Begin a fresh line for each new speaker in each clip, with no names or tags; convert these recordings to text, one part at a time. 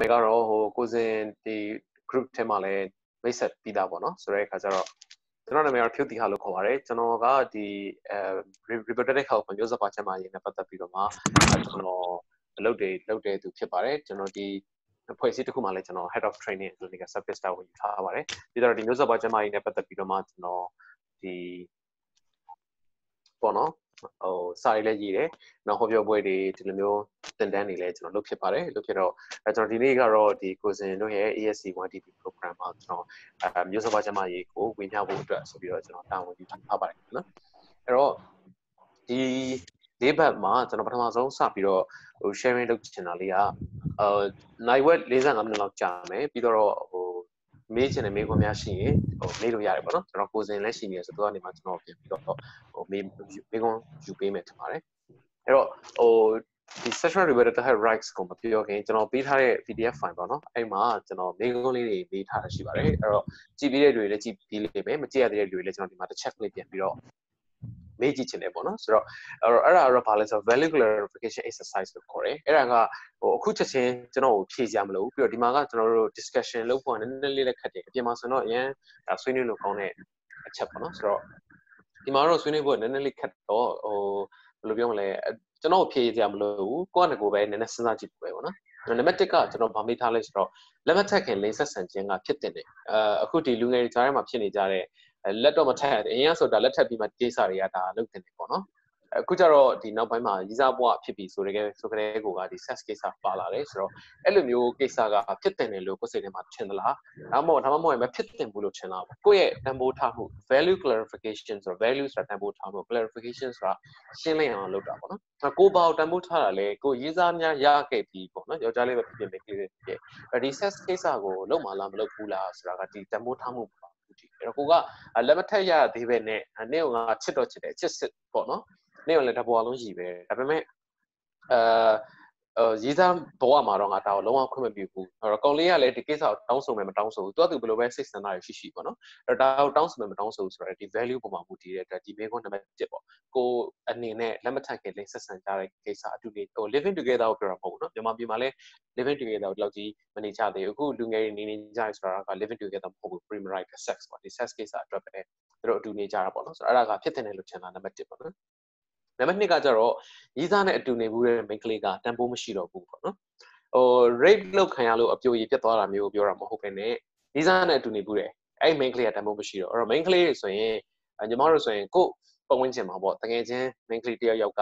မယ်ကတော့ဟိုကိုစင်ဒီ group ထဲမှာလည်းမိတ်ဆက်ပြီးသားပေါ့နော်ဆိုတဲ့အခါကျတော့ကျွန်တော်နာမည်ကတော့ဖြုတ်တီဟာလို့ခေါ်ပါတယ်ကျွန်တော်ကဒီအဲ reproductive health မျိုးစပါချမ်းမာရေးနဲ့ပတ်သက်ပြီးတော့မှကျွန်တော်အလုပ်တွေလုပ်တဲ့သူဖြစ်ပါတယ်ကျွန်တော်ဒီအဖွဲ့အစည်းတစ်ခုမှလည်းကျွန်တော် head of training ဆိုတဲ့ service တာဝန်ယူထားပါတယ်ပြီးတော့ဒီမျိုးစပါချမ်းမာရေးနဲ့ပတ်သက်ပြီးတော့မှကျွန်တော်ဒီပေါ့နော် ဟိုစာရေးလည်းရေးတယ်နောက်ဟောပြောပွဲတွေဒီလိုမျိုးသင်တန်းတွေလည်းကျွန်တော်လုပ်ဖြစ်ပါတယ်လုပ်ဖြစ်တော့အဲကျွန်တော်ဒီနေ့ကတော့ဒီကိုစင်တို့ရဲ့ ASC 1DP program မှာကျွန်တော်အဲမျိုးစပါကျမရေးကိုဝင်ပြဖို့အတွက်ဆိုပြီးတော့ကျွန်တော်တာဝန်ယူထားပါတယ်နော်အဲ့တော့ဒီလေးဘက်မှာကျွန်တော်ပထမဆုံးစပြီးတော့ဟို sharing လုပ်ချင်တာလေးကအာနိုင်ဝက်45မိနစ်လောက်ကြာမယ်ပြီးတော့ဟို မေးချင်တဲ့မေးခွန်းများရှိရင်ဟိုမေးလို့ရတယ်ပေါ့နော်ကျွန်တော်ကိုစင်လည်းရှိနေရဆိုတော့ဒီမှာကျွန်တော်ပြင်ပြီးတော့ဟိုမေးမေးခွန်းယူပေးမယ်ထင်ပါတယ်အဲ့တော့ဟိုဒီ session reverter have rights ကိုမပြောခင်ကျွန်တော်ပေးထားတဲ့ PDF file ပေါ့နော်အဲ့မှာကျွန်တော်မေးခွန်းလေးတွေပေးထားတာရှိပါတယ်အဲ့တော့ကြည့်ပြီးတဲ့တွေလည်းကြည့်ပြီးလိမ့်မယ်မကြည့်ရတဲ့တွေလည်းကျွန်တော်ဒီမှာတစ်ချက်လေးပြန်ပြီးတော့ မေးကြည့်ချင်တယ်ပေါ့နော်ဆိုတော့အဲ့တော့အဲ့ဒါကတော့ဘာလဲဆိုတော့ value clarification exercise လို့ခေါ်တယ်အဲ့ဒါကဟိုအခုချက်ချင်းကျွန်တော်ကိုဖြေကြမလို့ပြီးတော့ဒီမှာကကျွန်တော်တို့ discussion လုပ်ဖို့နည်းနည်းလေးလက်ခတ်တယ်အပြင်မှာဆိုတော့အရင်ဆွေးနွေးလို့ကောင်းတဲ့အချက်ပေါ့နော်ဆိုတော့ဒီမှာတော့ဆွေးနွေးဖို့နည်းနည်းလေးခက်တော့ဟိုဘယ်လိုပြောမလဲကျွန်တော်ဖြေကြမလို့ကိုယ့်အနေကိုပဲနည်းနည်းစဉ်းစားကြည့်ဖို့ပဲပေါ့နော်နံပါတ်1ကကျွန်တော်ဗာမေးထားလဲဆိုတော့လက်မထက်ခင်လိမ့်ဆက်ဆန်ခြင်းကဖြစ်တင်တယ်အဲအခုဒီလူငယ်တွေကြားထဲမှာဖြစ်နေကြတဲ့ လက်တော့မထက်အရင်ကဆိုတာလက်ထက်ပြီးမှကိစ္စတွေကဒါလုပ်တင်တယ်ပေါ့နော်အခုကျတော့ဒီနောက်ပိုင်းမှာရီးစားဘွားဖြစ်ပြီဆိုတဲ့ဆိုကြတဲ့ကိုကဒီ sex ကိစ္စပါလာတယ်ဆိုတော့အဲ့လိုမျိုးကိစ္စကဖြစ်တင်တယ်လို့ကိုယ်စိတ်ထဲမှာထင်သလားဒါမှမဟုတ်ဒါမှမဟုတ်မဖြစ်တင်ဘူးလို့ထင်လားကိုယ့်ရဲ့တန်ဖိုးထားမှု value clarification ဆိုတော့ value ဆိုတာတန်ဖိုးထားမှု clarification ဆိုတာရှင်းလင်းအောင်လုပ်တာပေါ့နော်ကိုဘာကိုတန်ဖိုးထားတာလဲကိုရေးစားများရခဲ့ပြီပေါ့နော်ယောက်ျားလေးပဲဖြစ်ဖြစ်မိန်းကလေးပဲဖြစ်ဖြစ်ဒီ sex ကိစ္စကိုလုပ်မှလားမလုပ်ဘူးလားဆိုတာကဒီတန်ဖိုးထားမှုပါ အဲ့တော့ကိုကလက်မထက်ရသေးပဲနဲ့နေ့ကငါချစ်တော့ချစ်တယ်ချစ်စစ်ပေါ့နော်နေ့ကလည်းတဘောလုံးရှိပဲဒါပေမဲ့အာ ရေးသားဘဝမှာတော့ငါဒါကိုလုံးဝခွင့်မပြုဘူးအဲ့တော့ကောင်လေးကလည်းဒီကိစ္စကိုတောင်းဆိုမယ်မတောင်းဆိုဘူးသူကသူဘယ်လိုပဲစိတ်ဆန္ဒရရှိရှိပေါ့နော်အဲ့တော့ဒါကိုတောင်းဆိုမယ်မတောင်းဆိုဘူးဆိုတော့ဒီ value ပုံမှာမူတည်တဲ့အတွက်ဒီမေခွန်းနံပါတ်1ပေါ့ကိုအနေနဲ့လက်မထပ်ခင်လေးဆက်ဆံကြတဲ့ကိစ္စအတူတူဟို living together ကိုပြောတာမဟုတ်ဘူးနော်မြန်မာပြည်မှာလည်း living together ကိုဒီလောက်ကြီးမနေကြသေးဘူးအခုလူငယ်တွေနေနေကြရဆိုတာက living together မဟုတ်ဘူး primary sex ပေါ့ဒီ sex ကိစ္စအတွက်ပဲသူတို့အတူနေကြတာပေါ့နော်ဆိုတော့အဲ့ဒါကဖြစ်တယ်လို့ထင်တာနံပါတ်1ပေါ့နော် နံပါတ်2ကကျတော့ရီးစားနဲ့အတူနေဘူးတဲ့ main ကလေးကတန်ဖိုးမရှိတော့ဘူးပေါ့နော်ဟို rape လောက်ခံရလို့အပြိုရည်ပြတ်သွားတာမျိုးပြောတာမဟုတ်ဘဲနဲ့ရီးစားနဲ့အတူနေဘူးတဲ့အဲ့ main ကလေးကတန်ဖိုးမရှိတော့အဲ့တော့ main ကလေးဆိုရင်ညီမတို့ဆိုရင်ကို့ပတ်ဝန်းကျင်မှာပေါ့တကယ်ချင်း main ကလေးတယောက်ယောက်က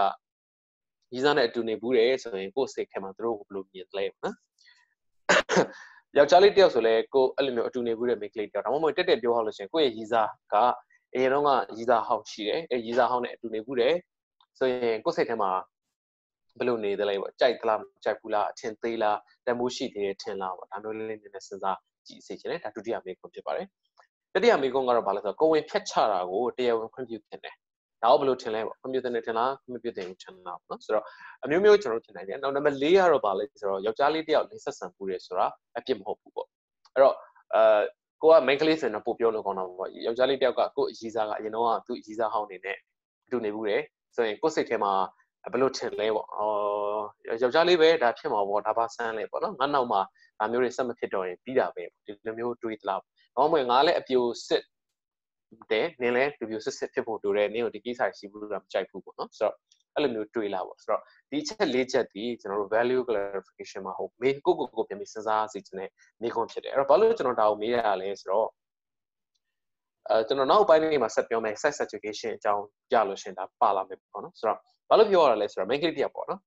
ရီးစားနဲ့အတူနေဘူးတယ်ဆိုရင်ကို့စိတ်ထဲမှာသူတို့ဘယ်လိုမြင်သလဲနော်ယောက်ျားလေးတယောက်ဆိုလဲကိုအဲ့လိုမျိုးအတူနေဘူးတဲ့ main ကလေးတယောက်ဒါမှမဟုတ်တက်တက်ပြောဟောလို့ရှိရင်ကိုယ့်ရဲ့ရီးစားကအရင်တော့ကရီးစားဟောင်းရှိတယ်အဲရီးစားဟောင်းနဲ့အတူနေဘူးတယ် ဆိုရင်ကိုယ်စိတ်ထဲမှာဘယ်လိုနေသလဲပေါ့ကြိုက်သလားကြိုက်ဘူးလားအထင်သေးလားတမိုးရှိသေးတယ်ထင်လားပေါ့ဒါမျိုးလေးလေးနည်းနည်းစဉ်းစားကြည့်စေချင်တယ်ဒါဒုတိယမေးခွန်းဖြစ်ပါတယ်တတိယမေးခွန်းကတော့ဘာလဲဆိုတော့ကိုဝင်ဖြတ်ချတာကိုတရားဝင်ခွင့်ပြုတင်တယ်ဒါတော့ဘယ်လိုထင်လဲပေါ့ခွင့်ပြုတင်တယ်ထင်လားခွင့်မပြုတင်ဘူးထင်လားပေါ့နော်ဆိုတော့အမျိုးမျိုးကျွန်တော်တို့ထင်နိုင်တယ်နောက်နံပါတ်၄ကတော့ဘာလဲဆိုတော့ယောက်ျားလေးတယောက်လေးဆက်ဆံမှုတယ်ဆိုတာအပြစ်မဟုတ်ဘူးပေါ့အဲ့တော့အဲကိုက main ကလေးဆိုရင်တော့ပို့ပြောလို့ကောင်းတော့ပေါ့ယောက်ျားလေးတယောက်ကကို့အကြီးစားကအရင်တော့ကသူ့အကြီးစားဟောင်းနေနဲ့အတူနေဘူးတယ် ဆိုရင်ကိုယ်စိတ်ထဲမှာဘယ်လိုထင်လဲပေါ့အော်ယောက်ျားလေးပဲဒါဖြစ်မှာပေါ့ဒါပါဆန်းလဲပေါ့နော်ငါနောက်မှာဒါမျိုးတွေဆက်မဖြစ်တော့ရင်ပြီးတာပဲဒီလိုမျိုးတွေးသလားဘာမှမငါလည်းအပြိုစစ်တယ်နင်းလည်းလူပြိုစစ်စစ်ဖြစ်ဖို့တူတယ်နင်းကိုဒီကိစ္စရှိဘူးလို့မကြိုက်ဘူးပေါ့နော်ဆိုတော့အဲ့လိုမျိုးတွေးလာပေါ့ဆိုတော့ဒီချက်လေးချက်ဒီကျွန်တော်တို့ value clarification မှာဟုတ်မေးကိုကိုကိုပြန်ပြီးစဉ်းစားစီခြင်းနဲ့မိခွန်းဖြစ်တယ်အဲ့တော့ဘာလို့ကျွန်တော်ဒါကိုမေးရလဲဆိုတော့ အဲကျွန်တော်နောက်ပိုင်းလေးမှာဆက်ပြောမယ် sex education အကြောင်းကြလို့ရှင်ဒါပါလာမယ်ပေါ့နော်ဆိုတော့ဘာလို့ပြောရတာလဲဆိုတော့ main ကလေးတယောက်ပေါ့နော်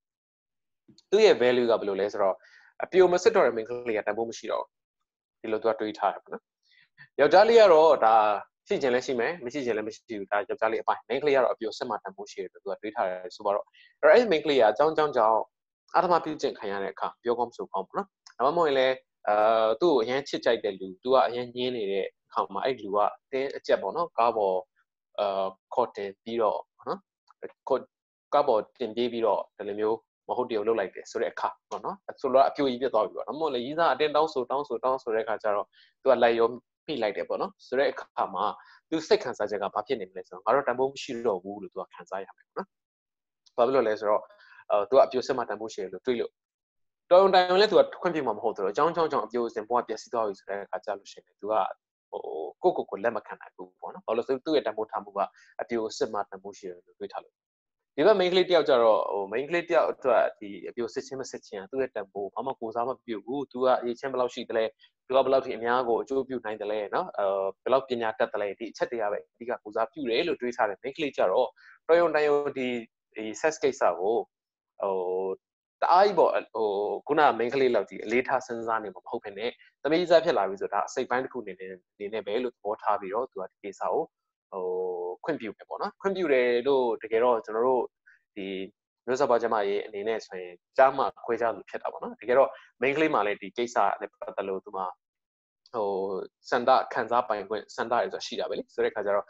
သူ့ရဲ့ value ကဘယ်လိုလဲဆိုတော့အပြိုမစစ်တော့တဲ့ main ကလေးကတန်ဖိုးမရှိတော့ဒီလိုသူကတွေးထားတယ်ပေါ့နော်ယောက်ျားလေးကတော့ဒါရှိခြင်းလည်းရှိမယ်မရှိခြင်းလည်းမရှိဘူးဒါယောက်ျားလေးအပိုင်း main ကလေးကတော့အပြိုစစ်မှတန်ဖိုးရှိတယ်သူကတွေးထားတယ်ဆိုတော့အဲ့အဲ့ main ကလေးကအကြောင်းကြောင်းကြောင့်အာသမပြုကျင့်ခံရတဲ့အခါပြောကောင်းဆိုကောင်းပေါ့နော်ဒါမှမဟုတ်ရင်လည်းအာသူ့ကိုအရင်ချစ်ကြိုက်တဲ့လူသူကအရင်ညင်းနေတဲ့အ ခါမှာအဲ့လူကတင်းအကျက်ပေါ့နော်ကားပေါ်အာခေါ်တင်ပြီးတော့နော်ခေါ်ကားပေါ်တင်ပြေးပြီးတော့ဒီလိုမျိုးမဟုတ်တရားလုပ်လိုက်တယ်ဆိုတဲ့အခါပေါ့နော်ဆိုတော့အပြိုကြီးပြတ်သွားပြီပေါ့နော်မဟုတ်လေရီးစားအတင်းတောင်းဆိုတောင်းဆိုတောင်းဆိုတဲ့အခါကျတော့သူကလိုက်ရောမိလိုက်တယ်ပေါ့နော်ဆိုတဲ့အခါမှာသူစိတ်ခံစားချက်ကဘာဖြစ်နေမလဲဆိုတော့ငါတို့တန်ဖိုးမရှိတော့ဘူးလို့သူကခံစားရမယ်ပေါ့နော်ဘာဖြစ်လို့လဲဆိုတော့အဲသူကအပြိုစစ်မှတန်ဖိုးရှိတယ်လို့တွေးလို့တော်ရုံတိုင်ရုံလည်းသူကခွင့်ပြုမှာမဟုတ်တော့အကြောင်းကြောင်းကြောင့်အပြိုစင်ဘွားပျက်စီးသွားပြီဆိုတဲ့အခါကျလို့ရှိရင်သူက ဟိုကိုကိုကိုလက်မခံနိုင်ဘူးပေါ့နော်ဘာလို့လဲဆိုသူ့ရဲ့တန်ဖိုးထားမှုကအပြိုစစ်မှတန်ဖိုးရှိတယ်လို့တွေးထားလို့ဒီဘက် main ကလေးတယောက်ကြတော့ဟို main ကလေးတယောက်အတွက်ဒီအပြိုစစ်ချင်းမစစ်ချင်းသူ့ရဲ့တန်ဖိုးဘာမှကိုစားမပြုတ်ဘူးသူကအရေးချင်းဘယ်လောက်ရှိတယ်လဲသူကဘယ်လောက်ထိအများကိုအကျိုးပြုနိုင်တယ်လဲနော်အဲဘယ်လောက်ပညာတတ်တယ်လဲဒီအချက်တွေကပဲအဓိကကိုစားပြုတယ်လို့တွေးထားတယ် main ကလေးကြတော့တော်ရုံတိုင်ရုံဒီဒီ sex ကိစ္စကိုဟို တအားကြီးပေါ့ဟိုခုန main ကလေးလောက်ကြီးအလေးထားစဉ်းစားနေမှာမဟုတ်ဘဲနဲ့သမီးစားဖြစ်လာပြီဆိုတာအစိတ်ပိုင်းတစ်ခုအနေနဲ့အနေနဲ့ပဲလို့သဘောထားပြီးတော့သူကဒီကိစ္စကိုဟိုခွင့်ပြုမယ်ပေါ့နော်ခွင့်ပြုတယ်လို့တကယ်တော့ကျွန်တော်တို့ဒီမျိုးဆက်ပါကျမရဲ့အနေနဲ့ဆိုရင်ကြားမှခွဲခြားလို့ဖြစ်တာပေါ့နော်တကယ်တော့ main ကလေးမှာလည်းဒီကိစ္စနဲ့ပတ်သက်လို့သူမှ ဟိုစန္ဒခံစားပိုင်ခွင့်စန္ဒရဆိုတာရှိတာပဲလေဆိုတဲ့ခါကျတော့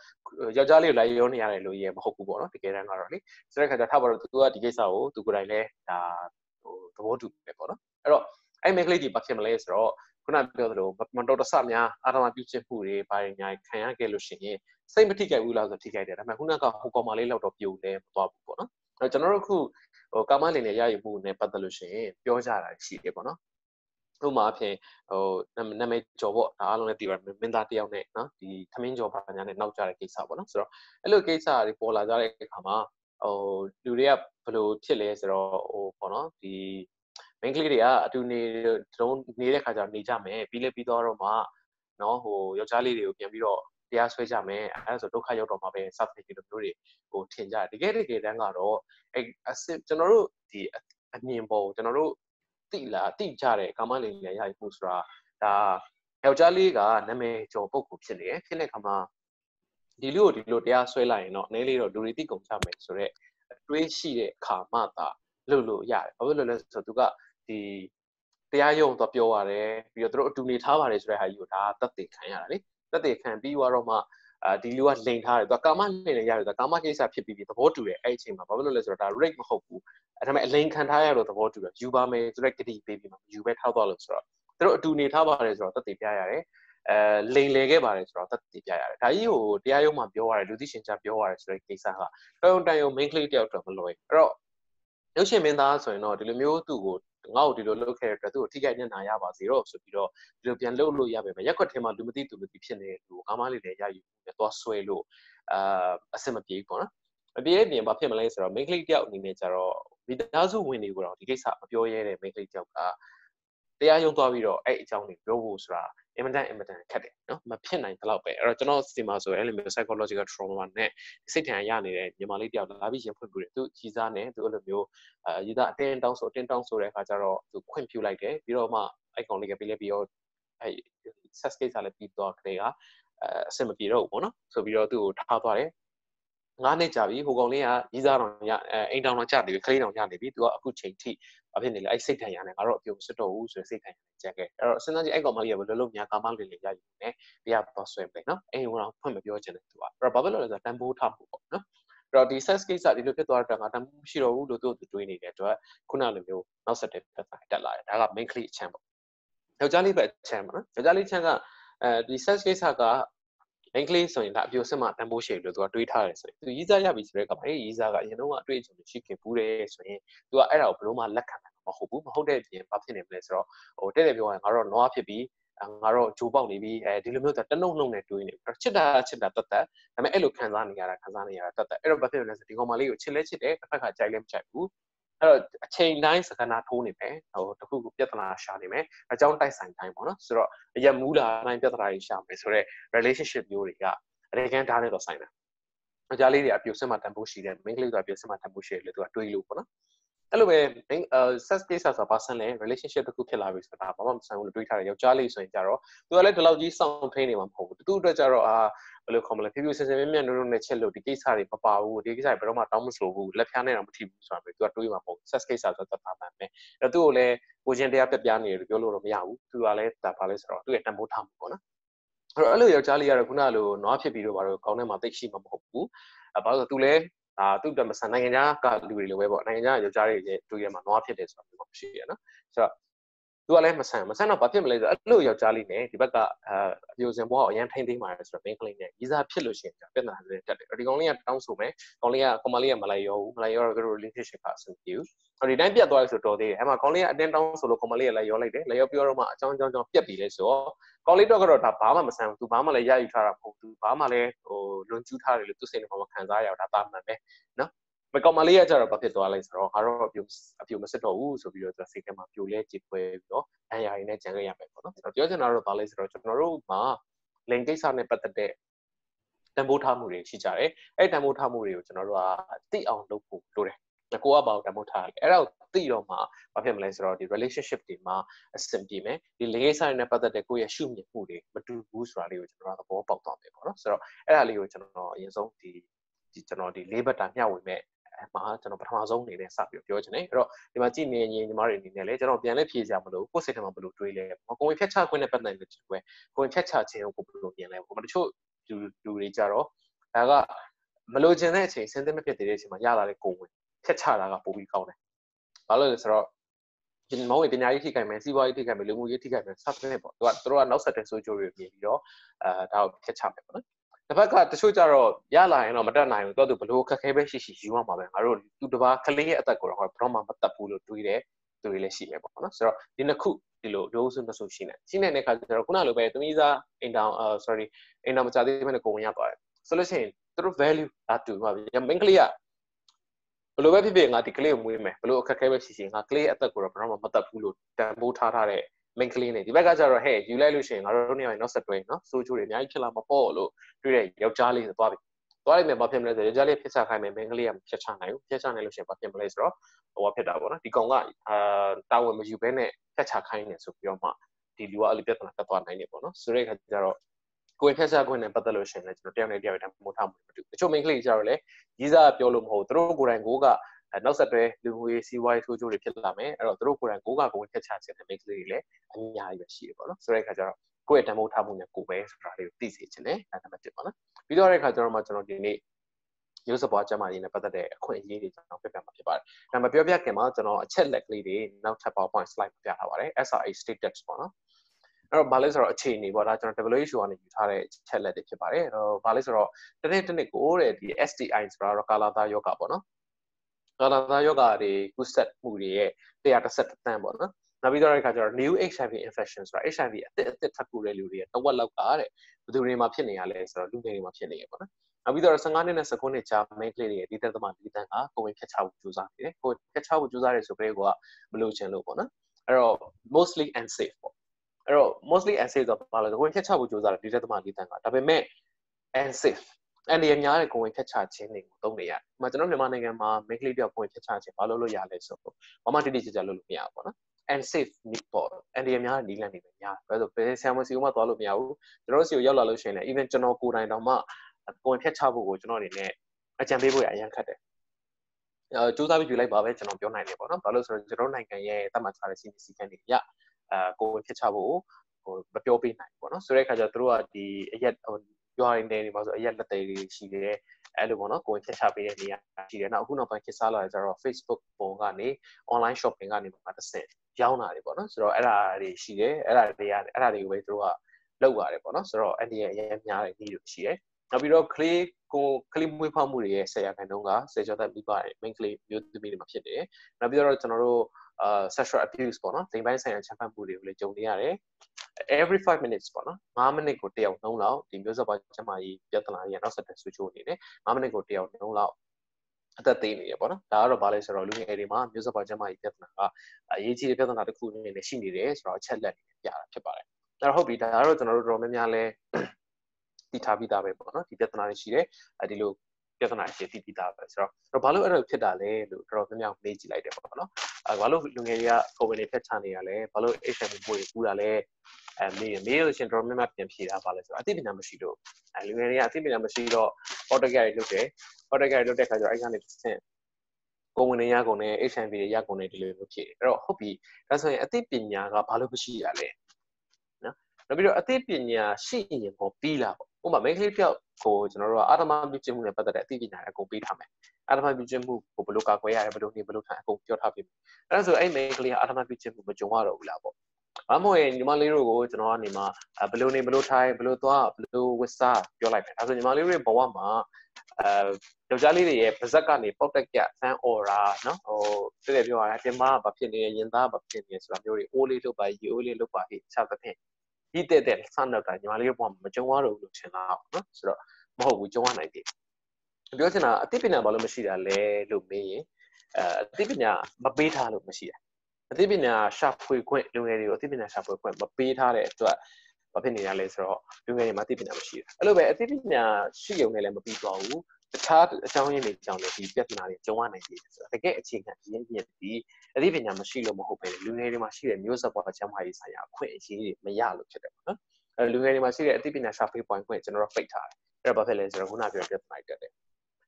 ယောက်ျားလေးကိုလိုက်ရောနေရတယ်လို့ရေမဟုတ်ဘူးပေါ့နော်တကယ်တမ်းကတော့လေဆိုတဲ့ခါကျတော့ထားပါတော့သူကဒီကိစ္စကိုသူကိုယ်တိုင်လဲဒါဟိုသဘောတူပဲပေါ့နော်အဲ့တော့အဲ့ main ကလေးဒီဘာဖြစ်မလဲဆိုတော့ခုနပြောသလိုမတော်တဆများအာရမပြုချစ်မှုတွေဘာတွေညာခံရခဲ့လို့ရှိရင်စိတ်မထိခိုက်ဘူးလားဆိုထိခိုက်တယ်ဒါပေမဲ့ခုနကဟိုကောင်မလေးလောက်တော့ပြိုလဲမသွားဘူးပေါ့နော်အဲ့တော့ကျွန်တော်တို့ခုဟိုကာမလင်နဲ့ရယူမှုနဲ့ပတ်သက်လို့ရှိရင်ပြောကြတာရှိတယ်ပေါ့နော် ဥပမာအဖြစ်ဟိုနာမည်ကျော်ပေါ့ဒါအားလုံးလည်းသိပါတယ်မင်းသားတယောက်နဲ့နော်ဒီသမင်းကျော်ဘာညာနဲ့နောက်ကြတဲ့ကိစ္စပေါ့နော်ဆိုတော့အဲ့လိုကိစ္စတွေပေါ်လာကြတဲ့အခါမှာဟိုလူတွေကဘယ်လိုဖြစ်လဲဆိုတော့ဟိုပေါ့နော်ဒီ main ကလေးတွေကအတူနေတုံးနေတဲ့ခါကျတော့နေကြမယ်ပြီးလဲပြီးတော့မှနော်ဟိုယောက်ျားလေးတွေကိုပြန်ပြီးတော့တရားဆွဲကြမယ်အဲဒါဆိုဒုက္ခရောက်တော့မှာပဲစသဖြင့်ဒီလိုမျိုးတွေဟိုထင်ကြတယ်တကယ်တကယ်တမ်းကတော့အဲအစစ်ကျွန်တော်တို့ဒီအမြင်ပေါ်ကျွန်တော်တို့ တိလာတိကြတဲ့ကာမလင်လင်ရရမှုဆိုတာဒါယောက်ျားလေးကနာမည်ကျော်ပုဂ္ဂိုလ်ဖြစ်နေတယ်ဖြစ်တဲ့ခါမှာဒီလူကိုဒီလိုတရားဆွဲလိုက်ရင်တော့အနည်းလေးတော့လူတွေတိကုန်ကြမယ်ဆိုတော့အတွေးရှိတဲ့အခါမှသာလုပ်လို့ရတယ်ဘာဖြစ်လို့လဲဆိုတော့သူကဒီတရားရုံတော့ပြောရတယ်ပြီးတော့သူတို့အတူနေထားပါတယ်ဆိုတဲ့ဟာကြီးကိုဒါသက်သေခံရတာလေသက်သေခံပြီးတော့မှ အာဒီလူကလိန်ထားတယ်သူကကာမလိန်လည်းရတယ်သူကာမကိစ္စဖြစ်ပြီးပြီးသဘောတူတယ်အဲ့အချိန်မှာဘာဖြစ်လို့လဲဆိုတော့ဒါ rate မဟုတ်ဘူးအဲဒါပေမဲ့အလိန်ခံထားရတော့သဘောတူတယ်ယူပါမယ်ဆိုတဲ့ကတိပေးပြီးမှယူပဲထောက်သွားလို့ဆိုတော့သူတို့အတူနေထားပါတယ်ဆိုတော့သက်သေပြရတယ်အဲလိန်လေခဲ့ပါတယ်ဆိုတော့သက်သေပြရတယ်ဒါကြီးကိုတရားရုံးမှာပြောရတယ်လူသိရှင်ကြားပြောရတယ်ဆိုတဲ့ကိစ္စကတော်ရုံတန်ရုံ main claim တယောက်တော့မလွယ်အဲ့တော့ရုပ်ရှင်မင်းသားဆိုရင်တော့ဒီလိုမျိုးသူ့ကို ငါ့ကိုဒီလိုလုပ်ခဲ့တဲ့အတွက်သူ့ကိုထိခိုက်ညံ့နာရပါစေတော့ဆိုပြီးတော့ဒီလိုပြန်လုပ်လို့ရပါမယ်ရက်ခွက်ထဲမှာလူမသိသူမသိဖြစ်နေတဲ့လူကားမလေးတွေရယူပြီးတော့ဆွဲလို့အာအဆင်မပြေဘူးပေါ့နော်မပြေတဲ့ပြင်ဘာဖြစ်မလဲဆိုတော့ main click တယောက်အနေနဲ့ကျတော့မိသားစုဝင်တွေကိုတော့ဒီကိစ္စမပြောရဲတဲ့ main click တယောက်က တရားရုံးသွားပြီးတော့အဲ့အကြောင်းတွေပြောဖို့ဆိုတာအင်မတန်အင်မတန်ခက်တယ်နော်မဖြစ်နိုင်တော့ပဲအဲ့တော့ကျွန်တော်စီမှာဆိုအဲ့လိုမျိုး psychological trauma နဲ့စိတ်ထန်ရနေတဲ့ညီမလေးတယောက်လာပြီးရင်ဖွင့်ပြတယ်သူကြီးစားနေသူအဲ့လိုမျိုးအဲရေးသားအတင်းတောင်းဆိုအတင်းတောင်းဆိုတဲ့အခါကျတော့သူခွင့်ပြုလိုက်တယ်ပြီးတော့မှအဲ့ကောင်လေးကပြီးလဲပြီးတော့အဲ့ set case လည်းပြီးတော့ခရေကအအဆင်မပြေတော့ဘူးပေါ့နော်ဆိုပြီးတော့သူ့ကိုထားသွားတယ်ငါးနှစ်ကြာပြီဟိုကောင်လေးကကြီးစားတော်ရအိမ်တောင်တော်ကြာနေပြီခလေးတောင်ကြာနေပြီသူကအခုချိန်ထိ ဘာဖြစ်နေလဲအဲ့စိတ်ထန်ရနေငါတော့အပြုံးစစ်တော့ဘူးဆိုရယ်စိတ်ထန်ရနေကြက်ခဲ့အဲ့တော့စဉ်းစားကြည့်အဲ့ကောင်မလေးကဘယ်လိုလုပ်များကာမလေးလေးရယူနေတရားတော့ဆွဲပဲနော်အိမ်ကတော့ဖွင့်မပြောချင်တယ်သူကအဲ့တော့ဘာဖြစ်လို့လဲဆိုတော့တန်ဖိုးထားဖို့ပေါ့နော်အဲ့တော့ဒီ sex case ကဒီလိုဖြစ်သွားတဲ့ကတန်ဖိုးရှိတော့ဘူးလို့သူတို့တွေးနေတဲ့အတွက်ခုနလိုမျိုးနောက်ဆက်တဲ့ပြဿနာတက်လာတယ်ဒါက main click အချမ်းပေါ့ယောက်ျားလေးပဲအချမ်းပေါ့နော်ယောက်ျားလေးချမ်းကအဲဒီ sex case က main ကလေးဆိုရင်ဒါအပြိုစစ်မှတန်ဖိုးရှိလို့သူကတွေးထားတယ်ဆိုရင်သူရီးစားရပြီဆိုတဲ့ကမှာအေးရီးစားကအရင်တော့အတွေ့အကြုံရှိခင်ဘူးတယ်ဆိုရင်သူကအဲ့ဒါကိုဘယ်လို့မှလက်ခံနိုင်မှာမဟုတ်ဘူးမဟုတ်တဲ့ပြင်ဘာဖြစ်နေမလဲဆိုတော့ဟိုတဲ့တဲ့ပြောရင်ငါတော့နွားဖြစ်ပြီးငါတော့ဂျိုးပေါက်နေပြီအဲဒီလိုမျိုးတနှုတ်နှုတ်နဲ့တွေးနေပြီချစ်တာချစ်တာတတ်တတ်ဒါပေမဲ့အဲ့လိုခံစားနေရတာခံစားနေရတာတတ်တတ်အဲ့တော့ဘာဖြစ်လဲဆိုဒီကောင်မလေးကိုချစ်လဲချစ်တယ်တစ်ဖက်ကကြိုက်လဲမကြိုက်ဘူး အဲ့တော့အချိန်တိုင်းစကနာထိုးနေမယ်ဟိုတခုခုပြဿနာရှာနေမယ်အကြောင်းတိုက်ဆိုင်တိုင်းပေါ့နော်ဆိုတော့အရမူလာတိုင်းပြဿနာတွေရှာမယ်ဆိုတော့ relationship မျိုးတွေကအရေကန်ဓာတ်နဲ့တော့ဆိုင်တယ်အကြလေးတွေအပြုတ်စင်မှာတန်ဖိုးရှိတယ် main ကလေးကအပြုတ်စင်မှာတန်ဖိုးရှိတယ်လို့သူကတွေးလို့ပေါ့နော် အဲ့လိုပဲ main sex case ဆိုတာဘာဆန်လဲ relationship တစ်ခုဖြစ်လာပြီဆိုတာဘာမှမဆိုင်ဘူးလို့တွေးထားတယ်ယောက်ျားလေးဆိုရင်ကြတော့သူကလည်းဒီလောက်ကြီးစောင့်ထိန်နေမှာမဟုတ်ဘူးသူ့အတွက်ကြတော့အာဘယ်လိုခေါ်မလဲဖြည်းဖြည်းစင်စင်မြင့်မြင့်နုံနုံနဲ့ချက်လို့ဒီကိစ္စတွေမပါဘူးဒီကိစ္စတွေဘယ်တော့မှတောင်းမဆိုဘူးလက်ဖျားနဲ့တော့မထိဘူးဆိုတာပဲသူကတွေးမှာမဟုတ် sex case ဆိုတာသက်သာမှန်ပဲအဲ့သူ့ကိုလည်းကိုချင်းတရားပြပြနေတယ်လို့ပြောလို့တော့မရဘူးသူကလည်းဒါပါလဲဆိုတော့သူ့ရဲ့တန်ဖိုးထားမှုပေါ့နော်အဲ့တော့အဲ့လိုယောက်ျားလေးကတော့ခုနကလိုနွားဖြစ်ပြီးတော့ဘာလို့ကောင်းထဲမှာတိတ်ရှိမှာမဟုတ်ဘူးအဲဘာလို့သူလဲ အာသူ့တမဆန်နိုင်ငံခြားကလူတွေလိုပဲပေါ့နိုင်ငံခြားယောက်ျားတွေရဲ့တွေ့ရမှာနွားဖြစ်တယ်ဆိုတာမျိုးမရှိရနော်ဆိုတော့ သူကလည်းမဆန်မဆန်တော့ဘာဖြစ်မလဲဆိုတော့အဲ့လိုယောက်ျားလေးနဲ့ဒီဘက်ကအာအပြိုစင်ဘွားကိုအရန်ထိမ့်သိမ်းပါတယ်ဆိုတော့ main ကလေးနဲ့ရီးစားဖြစ်လို့ရှိရင်ပြဿနာတွေတက်တယ်ဒီကောင်လေးကတောင်းဆိုမယ်ကောင်လေးကကောင်မလေးကမလိုက်ရောဘူးမလိုက်ရောတော့သူတို့ relationship ကအဆင်ပြေဘူးဟိုဒီတိုင်းပြတ်သွားလို့ဆိုတော်သေးတယ်အဲ့မှာကောင်လေးကအတင်းတောင်းဆိုလို့ကောင်မလေးကလည်းရောလိုက်တယ်လည်းရောပြောတော့မှအကြောင်းအကြောင်းကြောင့်ပြက်ပြီလဲဆိုတော့ကောင်လေးတော့ကတော့ဒါဘာမှမဆန်ဘူးသူဘာမှလည်းရယူထားတာမဟုတ်ဘူးဘာမှလည်းဟိုလွန်ကျူးထားတယ်လို့သူစိတ်ထဲမှာခံစားရအောင်ဒါတာမှန်ပဲနော် မကောင်မလေးကကြတော့ဘာဖြစ်သွားလဲဆိုတော့ငါတော့အပြူအပြူမစစ်တော့ဘူးဆိုပြီးတော့သူစိတ်ထဲမှာပြိုလဲကြေပွဲပြီးတော့အရာရင်းနဲ့ကြံခဲ့ရမယ်ပေါ့နော်ကျွန်တော်ပြောချင်တာတော့ဘာလဲဆိုတော့ကျွန်တော်တို့မှာလိန်ကိစ္စနဲ့ပတ်သက်တဲ့တန်ဖိုးထားမှုတွေရှိကြတယ်အဲ့တန်ဖိုးထားမှုတွေကိုကျွန်တော်တို့ကသိအောင်လုပ်ဖို့လိုတယ်ကိုကဘာကိုတမို့ထားလဲအဲ့ဒါကိုသိတော့မှဘာဖြစ်မလဲဆိုတော့ဒီ relationship တွေမှာအဆင်ပြေမယ်ဒီ link ဆိုင်နဲ့ပတ်သက်တဲ့ကိုယ့်ရဲ့ရှုမြင်မှုတွေမတူဘူးဆိုတာလေးကိုကျွန်တော်သဘောပေါက်သွားမယ်ပေါ့နော်ဆိုတော့အဲ့ဒါလေးကိုကျွန်တော်အရင်ဆုံးဒီဒီကျွန်တော်ဒီလေးဘတ်တာမျှဝေမဲ့ မှာကျွန်တော်ပထမဆုံးအနေနဲ့စပြီးပြောချင်တယ်အဲ့တော့ဒီမှာကြည့်နေရင်ညီမတွေအနေနဲ့လည်းကျွန်တော်ပြန်လဲဖြေစရာမလိုကိုယ်စိတ်ထဲမှာဘယ်လိုတွေးလဲကိုဝင်ဖြတ်ချခွင့်နဲ့ပတ်သက်လို့ကျွဲကိုဝင်ဖြတ်ချခြင်းကိုဘယ်လိုပြင်လဲပေါ့တချို့လူလူတွေကြတော့ဒါကမလိုချင်တဲ့အချိန်စဉ်းစားမဖြစ်တဲ့အချိန်မှာရလာတဲ့ကိုဝင်ဖြတ်ချတာကပိုပြီးကောင်းတယ်ဘာလို့လဲဆိုတော့ဒီမောင်ဝေပညာရေးထိခိုက်မယ်စီးပွားရေးထိခိုက်မယ်လူမှုရေးထိခိုက်မယ်စသဖြင့်ပေါ့သူကသူတို့ကနောက်ဆက်တဲ့ဆိုးကျိုးတွေမြင်ပြီးတော့အဲဒါကိုဖြတ်ချမယ်ပေါ့နော် တစ်ဖက်ကတချို့ကြတော့ရလာရင်တော့မတက်နိုင်ဘူးတော့သူဘလို့ခက်ခဲပဲရှိရှိယူရမှာပဲငါတို့သူတပါကလေးရဲ့အသက်ကိုတော့ဘယ်တော့မှမတက်ဘူးလို့တွေးတယ်သူတွေလည်းရှိမယ်ပေါ့နော်ဆိုတော့ဒီနှစ်ခုဒီလိုဒိုးစုနှစ်စုရှိနေရှိနေတဲ့ခါကျတော့ခုနလိုပဲသမီးစားအိမ်တောင် sorry အိမ်တောင်မကြသေးဘဲနဲ့ကိုဝင်ရသွားတယ်ဆိုလို့ရှိရင်သူတို့ value ဒါတူမှာပြီမင်းကလေးကဘလို့ပဲဖြစ်ဖြစ်ငါဒီကလေးကိုမွေးမယ်ဘလို့အခက်ခဲပဲရှိရှိငါကလေးရဲ့အသက်ကိုတော့ဘယ်တော့မှမတက်ဘူးလို့တန်ဖိုးထားထားတဲ့ main ကလေးနေဒီဘက်ကကျတော့ဟဲ့ယူလိုက်လို့ရှိရင်ငါတို့နေရာနောက်ဆက်တွဲနော်စိုးချိုးတွေအများကြီးဖြစ်လာမှာပေါ့လို့တွေ့တဲ့ယောက်ျားလေးဆိုသွားပြီသွားလိုက်မယ်ဘာဖြစ်မလဲဆိုယောက်ျားလေးဖြစ်ချခိုင်းမယ် main ကလေးကဖြစ်ချနိုင်ဘူးဖြစ်ချနိုင်လို့ရှိရင်ဘာဖြစ်မလဲဆိုတော့ဟိုဖြစ်တာပေါ့နော်ဒီကောင်ကအာတာဝန်မယူဘဲနဲ့ဖြတ်ချခိုင်းနေဆိုပြီးတော့မှဒီလူကအဲ့လိုပြဿနာတက်သွားနိုင်နေပေါ့နော်ဆိုတဲ့အခါကျတော့ကိုယ်ဖြတ်ချခွင့်နဲ့ပတ်သက်လို့ရှိရင်လည်းကျွန်တော်တယောက်နဲ့တယောက်တည်းမို့ထားမှုမတူတချို့ main ကလေးကျတော့လေကြီးစားပြောလို့မဟုတ်သူတို့ကိုယ်တိုင်ကိုက နောက်ဆက်တွဲလူမှုရေးစီးပွားရေးထိုးချိုးတွေဖြစ်လာမယ်အဲ့တော့သူတို့ကိုယ်တိုင်ကိုကကိုယ်ဖြတ်ချခြင်းတဲ့ mix လေးတွေလည်းအများကြီးပဲရှိတယ်ပေါ့နော်ဆိုတဲ့အခါကျတော့ကိုယ့်ရဲ့တမိုးထားမှုနဲ့ကိုယ်ပဲဆိုတာလေးကိုသိစေချင်တယ်ဒါနံပါတ်1ပေါ့နော်ပြီးတော့တဲ့အခါကျတော့မှကျွန်တော်ဒီနေ့ရုပ်စပွားကျမ်းမာရေးနဲ့ပတ်သက်တဲ့အခွင့်အရေးတွေကျွန်တော်ပြပြမှာဖြစ်ပါတယ်။ဒါမှပြောပြခင်မှာကျွန်တော်အချက်လက်ကလေးတွေနောက်ထပ် PowerPoint slide ပြထားပါတယ်။ SRA status ပေါ့နော်။အဲ့တော့ဘာလဲဆိုတော့အခြေအနေပေါ့ဒါကျွန်တော် WHO ကနေယူထားတဲ့ချက်လက်တွေဖြစ်ပါတယ်အဲ့တော့ဘာလဲဆိုတော့တနေ့တနေ့ကိုတဲ့ဒီ STI ဆိုတာတော့ကာလာသားယောဂပေါ့နော် ကာလာသားယောဂတွေကုသမှုတွေရဲ့130တန်းပေါ့နော်နောက်ပြီးတော့တဲ့အခါကျတော့ new HIV infection ဆိုတာ HIV အသစ်အသစ်ထပ်ကူတဲ့လူတွေရဲ့တဝက်လောက်ကတဲ့ဘယ်သူတွေမှာဖြစ်နေရလဲဆိုတော့လူငယ်တွေမှာဖြစ်နေရပေါ့နော်နောက်ပြီးတော့15နှစ်နဲ့19နှစ်ကြာ main ကလေးတွေရဲ့ဒီသက်သမဒီတန်းကကိုဝင်ဖြတ်ချဖို့ကြိုးစားနေတယ်ကိုဖြတ်ချဖို့ကြိုးစားရဲဆိုကြတဲ့ကမလို့ချင်လို့ပေါ့နော်အဲ့တော့ mostly unsafe ပေါ့အဲ့တော့ mostly unsafe ဆိုတော့ဘာလဲကိုဝင်ဖြတ်ချဖို့ကြိုးစားတယ်ဒီသက်သမဒီတန်းကဒါပေမဲ့ unsafe အဲ့ဒီအများတဲ့ကိုဝင်ဖြတ်ချခြင်းတွေကိုသုံးနေရတယ်။ဥပမာကျွန်တော်မြန်မာနိုင်ငံမှာ main ကလေးတယောက်ကိုဝင်ဖြတ်ချခြင်းဘာလို့လို့ရလဲဆိုတော့ဘာမှတိတိကျကျလုပ်လို့မရဘူးပေါ့နော်။ and safe ပေါ့အန်ဒီအများနီးလန့်နေပဲများတယ်။ဒါဆိုဘယ်ဆရာမစီကမှသွားလို့မရဘူး။ကျွန်တော်စီကိုရောက်လာလို့ရှိရင်လည်း even ကျွန်တော်ကိုယ်တိုင်တောင်မှကိုဝင်ဖြတ်ချဖို့ကိုကျွန်တော်အနေနဲ့အကြံပေးဖို့ရအရင်ခက်တယ်။အဲစူးစမ်းပြီးယူလိုက်ပါပဲကျွန်တော်ပြောနိုင်တယ်ပေါ့နော်။ဘာလို့ဆိုတော့ကျွန်တော်နိုင်ငံရဲ့တတ်မှတ်ထားတဲ့စီမီစီကံတွေရအဲကိုဝင်ဖြတ်ချဖို့ဟိုမပြောပေးနိုင်ဘူးပေါ့နော်။ဆိုတဲ့အခါကျတော့တို့ကဒီအရက်ဟို ရွာရင်းနေနေပါဆိုအရက်လက်သေးတွေရှိတယ်အဲ့လိုပေါ့နော်ကိုယ်ဖြတ်ချပေးတဲ့နေရာရှိတယ်နောက်အခုနောက်ပိုင်းခေတ်စားလာကြတော့ Facebook ပုံကနေ online shopping ကနေမှတစ်ဆင့်ရောင်းတာတွေပေါ့နော်ဆိုတော့အဲ့ဒါတွေရှိတယ်အဲ့ဒါတွေကအဲ့ဒါတွေကိုပဲသူတို့ကလောက်ရတယ်ပေါ့နော်ဆိုတော့အဲ့ဒီရဲ့အရင်များတဲ့နေ့တွေရှိတယ် နောက်ပြီးတော့ clay ကို clay မွေးဖောက်မှုတွေရဲ့ဆယ်ရာခိုင်နှုန်းကဆယ်ကျော်သက်ပြီးပါတယ် main clay မျိုးသမီးတွေမှာဖြစ်တယ်နောက်ပြီးတော့ကျွန်တော်တို့အာ sexual abuse ပေါ့နော်ဒိန်ပိုင်းဆိုင်ရာချမ်းဖတ်မှုတွေကိုလည်းကြုံနေရတယ် every 5 minutes ပေါ့နော်5မိနစ်ကိုတယောက်နှုံးလောက်ဒီမျိုးဆက်ပါကျမကြီးပြဿနာကြီးနောက်ဆက်တွဲဆွေးချိုးနေတယ်5မိနစ်ကိုတယောက်နှုံးလောက်အသက်သေးနေရပေါ့နော်ဒါကတော့ဘာလဲဆိုတော့လူငယ်တွေမှာမျိုးဆက်ပါကျမကြီးပြဿနာကအရေးကြီးတဲ့ပြဿနာတစ်ခုအနေနဲ့ရှိနေတယ်ဆိုတော့အချက်လက်နေပြတာဖြစ်ပါတယ်အဲ့တော့ဟုတ်ပြီဒါကတော့ကျွန်တော်တို့တော်တော်များများလဲ တည်ထားပြီးသားပဲပေါ့နော်ဒီပြဿနာတွေရှိတယ်အဲဒီလိုပြဿနာအရှိတည်ပြီးသားပဲဆိုတော့ဘာလို့အဲ့လိုဖြစ်တာလဲလို့တော်တော်များများမေးကြည့်လိုက်တယ်ပေါ့နော်အဲဘာလို့လူငယ်တွေကကိုယ်ဝင်နေဖက်ချနေရလဲဘာလို့ HIV ပိုးတွေကူးတာလဲအဲမေးမေးလို့ရှင်တော်များများပြန်ဖြေတာပါလဲဆိုတော့အသိပညာမရှိလို့အဲလူငယ်တွေကအသိပညာမရှိတော့ autocad တွေလုပ်တယ် autocad တွေလုပ်တဲ့ခါကျတော့အဲ့ကနေတစ်ဆင့်ကိုဝင်နေရကုန်နဲ့ HIV တွေရကုန်နဲ့ဒီလိုမျိုးဖြစ်အဲ့တော့ဟုတ်ပြီဒါဆိုရင်အသိပညာကဘာလို့မရှိရလဲ နော်နောက်ပြီးတော့အသိပညာရှိရင်ပေါ့ပြီးလာပေါ့ဥပမာ main clip ပြောက်ကိုကျွန်တော်တို့ကအာတမပြုကျင့်မှုနဲ့ပတ်သက်တဲ့အသိပညာအကုန်ပေးထားမယ်အာတမပြုကျင့်မှုကိုဘယ်လိုကာကွယ်ရတယ်ဘယ်လိုနေဘယ်လိုထိုင်အကုန်ပြောထားပေးမယ်အဲ့ဒါဆိုအဲ့ main clip ကအာတမပြုကျင့်မှုမကြုံရတော့ဘူးလားပေါ့ဘာမှမဟုတ်ရင်ညီမလေးတို့ကိုကျွန်တော်ကနေမှဘယ်လိုနေဘယ်လိုထိုင်ဘယ်လိုသွားဘယ်လိုဝစ်စားပြောလိုက်မယ်ဒါဆိုညီမလေးတို့ရဲ့ဘဝမှာအဲယောက်ျားလေးတွေရဲ့ပါဇက်ကနေပေါက်တက်ကြဖန်အော်ရာနော်ဟိုတကယ်ပြောရရင်တင်မကဘာဖြစ်နေရင်သားဘာဖြစ်နေဆိုတာမျိုးတွေအိုးလေးလုပ်ပါရီအိုးလေးလုပ်ပါဟိစသဖြင့် ဒီတဲ့တဲ့ဆန်တော့ကညီမလေးတို့ဘဝမှာမကြုံရတော့ဘူးလို့ထင်တာနော်ဆိုတော့မဟုတ်ဘူးကြုံရနိုင်တယ်ပြောချင်တာအသိပညာဘာလို့မရှိတာလဲလို့မေးရင်အဲအသိပညာမပေးထားလို့မရှိတာအသိပညာရှာဖွေခွင့်လူငယ်တွေကိုအသိပညာရှာဖွေခွင့်မပေးထားတဲ့အတွက် ဘာဖြစ်နေရလဲဆိုတော့လူငယ်တွေမှာအသိပညာမရှိတာအဲ့လိုပဲအသိပညာရှိရုံနဲ့လည်းမပြီးသွားဘူးတခြားအကြောင်းရင်းတွေကြောင့်လည်းဒီပြဿနာတွေကြုံရနိုင်တယ်ဆိုတော့တကယ်အခြေခံရင်းမြစ်ဒီအသိပညာမရှိလို့မဟုတ်ပဲလူငယ်တွေမှာရှိတဲ့မျိုးဆက်ပေါ်ချမ်းမာရေးဆိုင်ရာအခွင့်အရေးတွေမရလို့ဖြစ်တယ်ပေါ့နော်အဲလူငယ်တွေမှာရှိတဲ့အသိပညာရှာဖွေပွိုင်းခွင့်ကျွန်တော်တို့ပိတ်ထားတယ်အဲ့ဒါဘာဖြစ်လဲဆိုတော့ခုနပြောပြဿနာတက်တယ်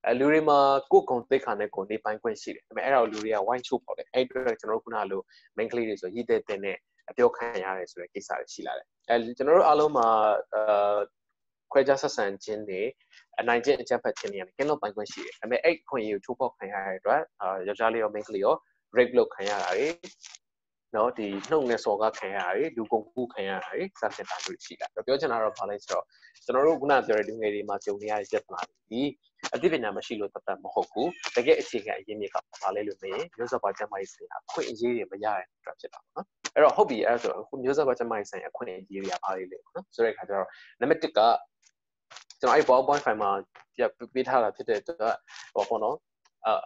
အဲလူတွေမှာကိုယ်ကုံသိခါနဲ့ကိုယ်နေပိုင်းခွင့်ရှိတယ်ဒါပေမဲ့အဲ့ဒါကိုလူတွေကဝိုင်းချိုးပေါ့တယ်အဲ့အတွက်ကျွန်တော်တို့ခုနလို main ကလေးတွေဆိုရည်တဲ့တဲ့နဲ့ အပြောခံရတယ်ဆိုတဲ့ကိစ္စတွေရှိလာတယ်အဲကျွန်တော်တို့အားလုံးမှာအာခွဲခြားဆက်ဆံခြင်းတွေအနိုင်ကျင့်အချက်ဖတ်ခြင်းတွေကနေကင်းလို့ပိုင်ခွင့်ရှိတယ်ဒါပေမဲ့အဲ့ခွင့်ရကိုချိုးဖောက်ခံရတဲ့အတွက်အာယောက်ျားလေးရော main ကလေးရော rape လုပ်ခံရတာတွေ နော်ဒီနှုတ်နဲ့စော်ကားခံရတာတွေလူကုန်ကူးခံရတာတွေစသဖြင့်ဒါမျိုးရှိလာတော့ပြောချင်တာတော့ဘာလဲဆိုတော့ကျွန်တော်တို့ခုနပြောတဲ့လူငယ်တွေမှာကြုံနေရတဲ့ပြဿနာတွေအသိပညာမရှိလို့တတ်တတ်မဟုတ်ဘူးတကယ်အခြေခံအရင်းမြစ်ကဘာလဲလို့မေးရင်မျိုးဆက်ပါကျမကြီးဆိုင်ရာခွင့်အရေးတွေမရတဲ့အတွက်ဖြစ်တာပေါ့နော်အဲ့တော့ဟုတ်ပြီအဲ့ဆိုမျိုးဆက်ပါကျမကြီးဆိုင်ရာခွင့်အရေးတွေကဘာလဲလေပေါ့နော်ဆိုတဲ့အခါကျတော့နံပါတ်1ကကျွန်တော်အဲ့ PowerPoint file မှာပြပေးထားတာဖြစ်တဲ့အတွက်ဟောပေါ့နော်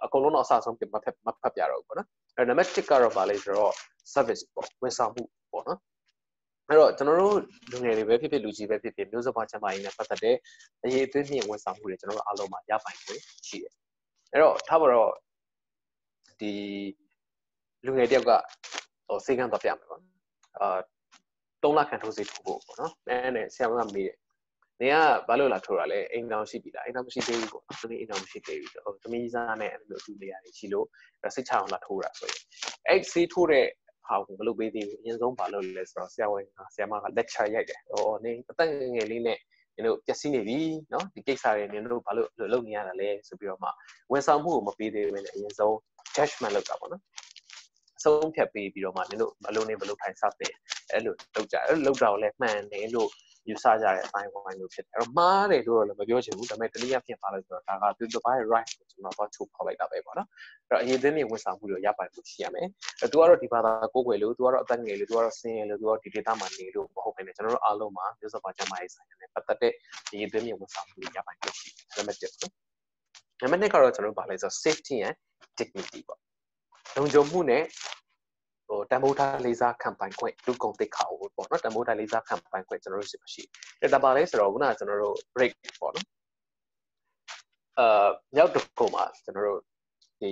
အကုန်လုံးတော့အစဆုံးပြမဖက်မဖက်ပြတော့ဘူးပေါ့နော်အဲ့နံပါတ်1ကတော့ဗာလဲဆိုတော့ service ပေါ့ဝန်ဆောင်မှုပေါ့နော်အဲ့တော့ကျွန်တော်တို့လူငယ်တွေပဲဖြစ်ဖြစ်လူကြီးပဲဖြစ်ဖြစ်မျိုးစပါချမ်းပါရင်လည်းပတ်သက်တဲ့အရေးအသွေးမြင့်ဝန်ဆောင်မှုတွေကျွန်တော်တို့အားလုံးမှာရပိုင်ခွင့်ရှိတယ်အဲ့တော့ထားပါတော့ဒီလူငယ်တယောက်ကဟိုစေကန်းတော့ပြမယ်ပေါ့အာ3လခန့်ထိုးစေထိုးဖို့ပေါ့နော်အဲ့နဲ့ဆရာမကမေးတယ်နေကဘာလို့လာထိုးတာလဲအိမ်တောင်ရှိပြီလားအိမ်တောင်မရှိသေးဘူးပေါ့သူနေအိမ်တောင်မရှိသေးဘူးဆိုတော့သမီးစားနဲ့အဲ့လိုသူနေရတယ်ရှိလို့စိတ်ချအောင်လာထိုးတာဆိုရင်အဲ့ဆေးထိုးတဲ့ ဟာကိုမလုပ်ပေးသေးဘူးအရင်ဆုံးဘာလုပ်လဲဆိုတော့ဆရာဝန်ကဆရာမက lecture ရိုက်တယ်ဟောနေအသက်ငယ်လေးနဲ့နင်တို့ပျက်စီးနေပြီเนาะဒီကိစ္စတွေနင်တို့ဘာလို့လုပ်နေရတာလဲဆိုပြီးတော့မှဝန်ဆောင်မှုကိုမပေးသေးဘူးလေအရင်ဆုံး judgment လုပ်တာပေါ့နော်အဆုံးဖြတ်ပေးပြီးတော့မှနင်တို့မလုပ်နေဘလို့ထိုင်စတဲ့အဲ့လိုလုပ်ကြအဲ့လိုလုပ်တာကိုလည်းမှန်တယ်လို့ ယူဆကြတဲ့အပိုင်းဝိုင်းလို့ဖြစ်တယ်အဲ့တော့မှားတယ်လို့တော့လည်းမပြောချင်ဘူးဒါပေမဲ့တနည်းအားဖြင့်ပါလို့ဆိုတော့ဒါကသူတစ်ပိုင်း right ကိုကျွန်တော်တော့ချုပ်ဖောက်လိုက်တာပဲပေါ့နော်အဲ့တော့အရင်သင်းနေဝန်ဆောင်မှုတွေရပိုင်မှုရှိရမယ်အဲ့သူကတော့ဒီဘာသာကိုယ်ွယ်လို့သူကတော့အသက်ငယ်လို့သူကတော့စင်ရလို့သူကတော့ဒီ data မှာနေလို့မဟုတ်ဘဲနဲ့ကျွန်တော်တို့အားလုံးမှာမျိုးစပါကျမ်းမာရေးဆိုင်ရာနဲ့ပတ်သက်တဲ့ဒီရင်သင်းနေဝန်ဆောင်မှုတွေရပိုင်မှုရှိတယ်နံပါတ်1ပေါ့နံပါတ်2ကတော့ကျွန်တော်တို့ဗာလဲဆို safety and dignity ပေါ့လုံခြုံမှုနဲ့ ဟိုတန်ဖိုးထားလေးစားခံပိုင်ခွင့်လူကုန်တိတ်ခါကိုပေါ့နော်တန်ဖိုးထားလေးစားခံပိုင်ခွင့်ကျွန်တော်တို့ရှိမရှိတယ်ဒါပါလဲဆိုတော့ခုနကကျွန်တော်တို့ break ပေါ့နော်အာမြောက်တစ်ခုမှာကျွန်တော်တို့ဒီ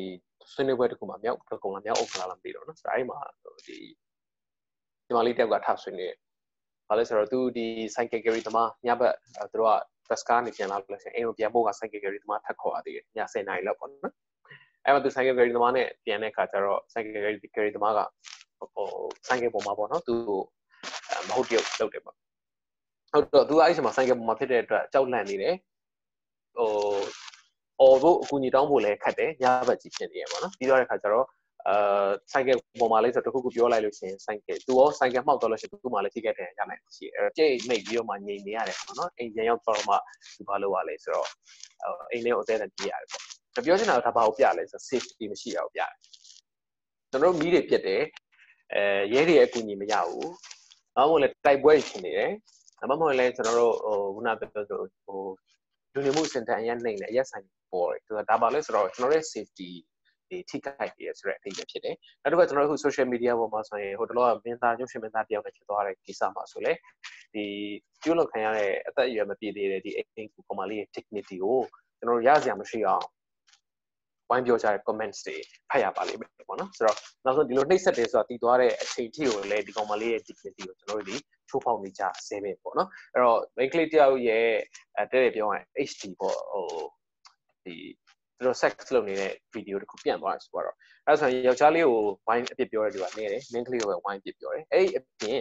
ဆွေးနွေးပွဲတစ်ခုမှာမြောက်တစ်ခုမှာမြောက်ဥက္ကလာလာမသိတော့နော်ဆိုတော့အဲ့မှာဒီဒီမလေးတယောက်ကထားဆွေးနွေးဘာလဲဆိုတော့သူဒီ cycle carry သမားညဘက်သူတို့က bus car နေပြန်လာလို့ရှိရင်အိမ်ကိုပြန်ဖို့က cycle carry သမားထပ်ခေါ်ရသေးတယ်ည10နာရီလောက်ပေါ့နော် အဲ့မှာသူ cycle carry သမားနဲ့ပြန်တဲ့အခါကျတော့ cycle carry carry သမားကဟို cycle ပေါ်မှာပေါ့နော်သူမဟုတ်တရုတ်လုပ်တယ်ပေါ့ဟုတ်တော့သူအဲ့ဒီမှာ cycle ပေါ်မှာဖြစ်တဲ့အတွက်ကြောက်လန့်နေတယ်ဟိုအော်တို့အကူအညီတောင်းဖို့လည်းခက်တယ်ညဘက်ကြီးဖြစ်နေရပေါ့နော်ပြီးတော့တဲ့အခါကျတော့အာဆိုင်ကယ်ပေါ်မှာလေးဆိုတခုခုပြောလိုက်လို့ရှိရင်ဆိုင်ကယ်သူရောဆိုင်ကယ်မှောက်တော့လို့ရှိရင်သူ့မှာလည်းထိခိုက်တယ်ရနိုင်ရှိအဲ့တော့ကြိတ်မိတ်ပြီးတော့မှငြိမ်နေရတယ်ပေါ့နော်အိမ်ပြန်ရောက်တော့မှသူဘာလုပ်ရလဲဆိုတော့အိမ်လေးကိုအသေးသေးပြေးရတယ်ပေါ့ မပြောချင်တာတော့ဒါဘာကိုပြလဲဆို safety မရှိအောင်ပြတယ်ကျွန်တော်တို့မီးတွေပြစ်တယ်အဲရဲတွေအကူအညီမရဘူးဘာမှမဟုတ်လဲတိုက်ပွဲရှင်နေတယ်ဘာမှမဟုတ်လဲကျွန်တော်တို့ဟိုခုနပြောဆိုဟိုလူနေမှုစင်တန်အရင်နှိမ့်တယ်ရက်ဆိုင်ပေါ်တယ်သူကဒါပါလဲဆိုတော့ကျွန်တော်တို့ safety ဒီထိခိုက်ရဆိုတဲ့အသေးပဲဖြစ်တယ်နောက်တစ်ခါကျွန်တော်တို့အခု social media ပေါ်မှာဆိုရင်ဟိုတလောကမင်းသားရုပ်ရှင်မင်းသားတယောက်နဲ့ဖြစ်သွားတဲ့ကိစ္စမှာဆိုလေဒီကျူးလွန်ခံရတဲ့အသက်အရွယ်မပြည့်သေးတဲ့ဒီအိမ်ကူကောင်မလေးရဲ့ dignity ကိုကျွန်တော်တို့ရစရာမရှိအောင် ဝိုင်းပြောကြတဲ့ comments တွေဖတ်ရပါလိမ့်မယ်ပေါ့နော်ဆိုတော့နောက်ဆုံးဒီလိုနှိပ်စက်တယ်ဆိုတာတည်သွားတဲ့အချိန်ထိကိုလည်းဒီကောင်မလေးရဲ့ dignity ကိုကျွန်တော်တို့ဒီချိုးဖောက်နေကြဆဲပဲပေါ့နော်အဲ့တော့ main ကလေးတယောက်ရဲ့အဲတဲ့ပြောရင် HD ပေါ့ဟိုဒီသူတို့ sex လုပ်နေတဲ့ video တခုပြန်သွားတယ်ဆိုတော့အဲ့ဆိုရင်ယောက်ျားလေးကိုဝိုင်းအပြစ်ပြောတဲ့လူကနေတယ် main ကလေးကိုပဲဝိုင်းအပြစ်ပြောတယ်အဲ့ဒီအပြင်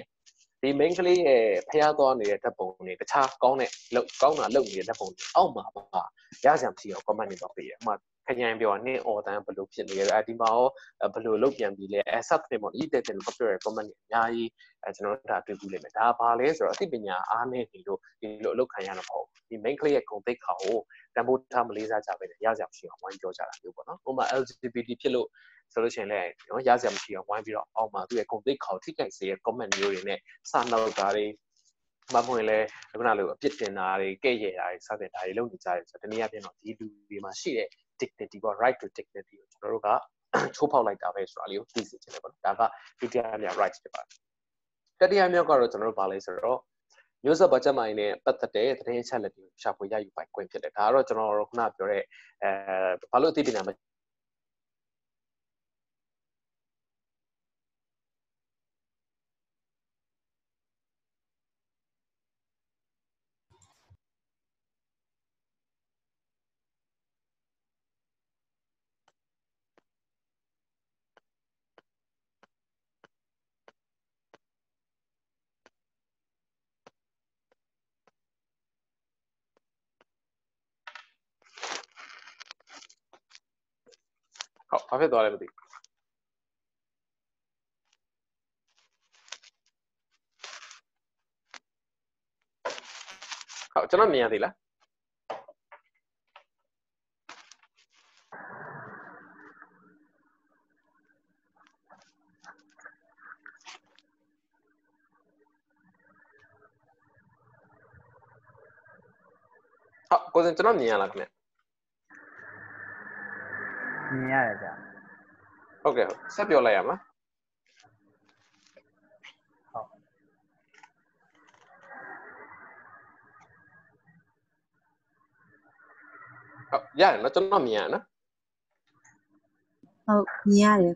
ဒီ main ကလေးရဲ့ဖျားသွားနေတဲ့ဓာတ်ပုံတွေတခြားကောင်းတဲ့လောက်ကောင်းတာလုပ်နေတဲ့ဓာတ်ပုံတွေအောက်မှာပါရကြံဖြစ်အောင် comment တွေတော့ပေးရအမှ ခရိုင်ပြောနှင်း order ဘယ်လိုဖြစ်နေလဲအဲဒီမှာရောဘယ်လိုလုပ်ပြန်ပြီးလဲအဲ sub တွေပေါ့ဒီတဲ့တဲ့လို့ပြောရ comment တွေအများကြီးအဲကျွန်တော်တို့ဒါတွေ့ဘူးလိမ့်မယ်ဒါဘာလဲဆိုတော့အသိပညာအားနည်းနေလို့ဒီလိုအလုပ်ခံရတာမဟုတ်ဒီ main client ရဲ့ဂုဏ်သိက္ခာကိုတန်ဖိုးထားမလေးစားကြပဲရကြမရှိအောင်ဝိုင်းပြောကြတာမျိုးပေါ့နော်ဥပမာ LGBT ဖြစ်လို့ဆိုလို့ရှိရင်လည်းနော်ရစရာမရှိအောင်ဝိုင်းပြီးတော့အောက်မှာသူ့ရဲ့ဂုဏ်သိက္ခာကိုထိခိုက်စေတဲ့ comment မျိုးတွေနဲ့စနောက်တာတွေမဖွင့်လဲခုနလိုအပြစ်တင်တာတွေကဲ့ရဲ့တာတွေစတဲ့ဒါတွေလုပ်နေကြတယ်ဆိုတော့တနည်းအားဖြင့်တော့ဒီလူတွေမှာရှိတဲ့ dignity ပေါ့ right to dignity ကိုကျွန်တော်တို့ကချိုးဖောက်လိုက်တာပဲဆိုတာလေးကိုသိစေချင်တယ်ပေါ့ဒါကဒုတိယမြောက် rights ဖြစ်ပါတယ်တတိယမြောက်ကတော့ကျွန်တော်တို့ဗာလဲဆိုတော့မျိုးဆက်ပါချက်မိုင်းနဲ့ပတ်သက်တဲ့သတင်းအချက်လက်တွေကိုရှာဖွေရယူပိုင်ခွင့်ဖြစ်တယ်ဒါကတော့ကျွန်တော်တို့ခုနပြောတဲ့အဲဘာလို့အသိပညာမ ဘာဖြစ်သွားလဲမသိဟုတ်ကျွန်တော်မြင်ရသေးလားဟုတ်ကိုစင်ကျွန်တော်မြင်ရလားခင်ဗျ
မြင်ရတယ်ဗျ
ဟုတ်ကဲ့ဆက်ပြောလိုက်ရမလား
ဟုတ်
ဟုတ်ရတယ်နော်ကျွန်တော်မြင်ရနော်
ဟုတ်မြင်ရတယ်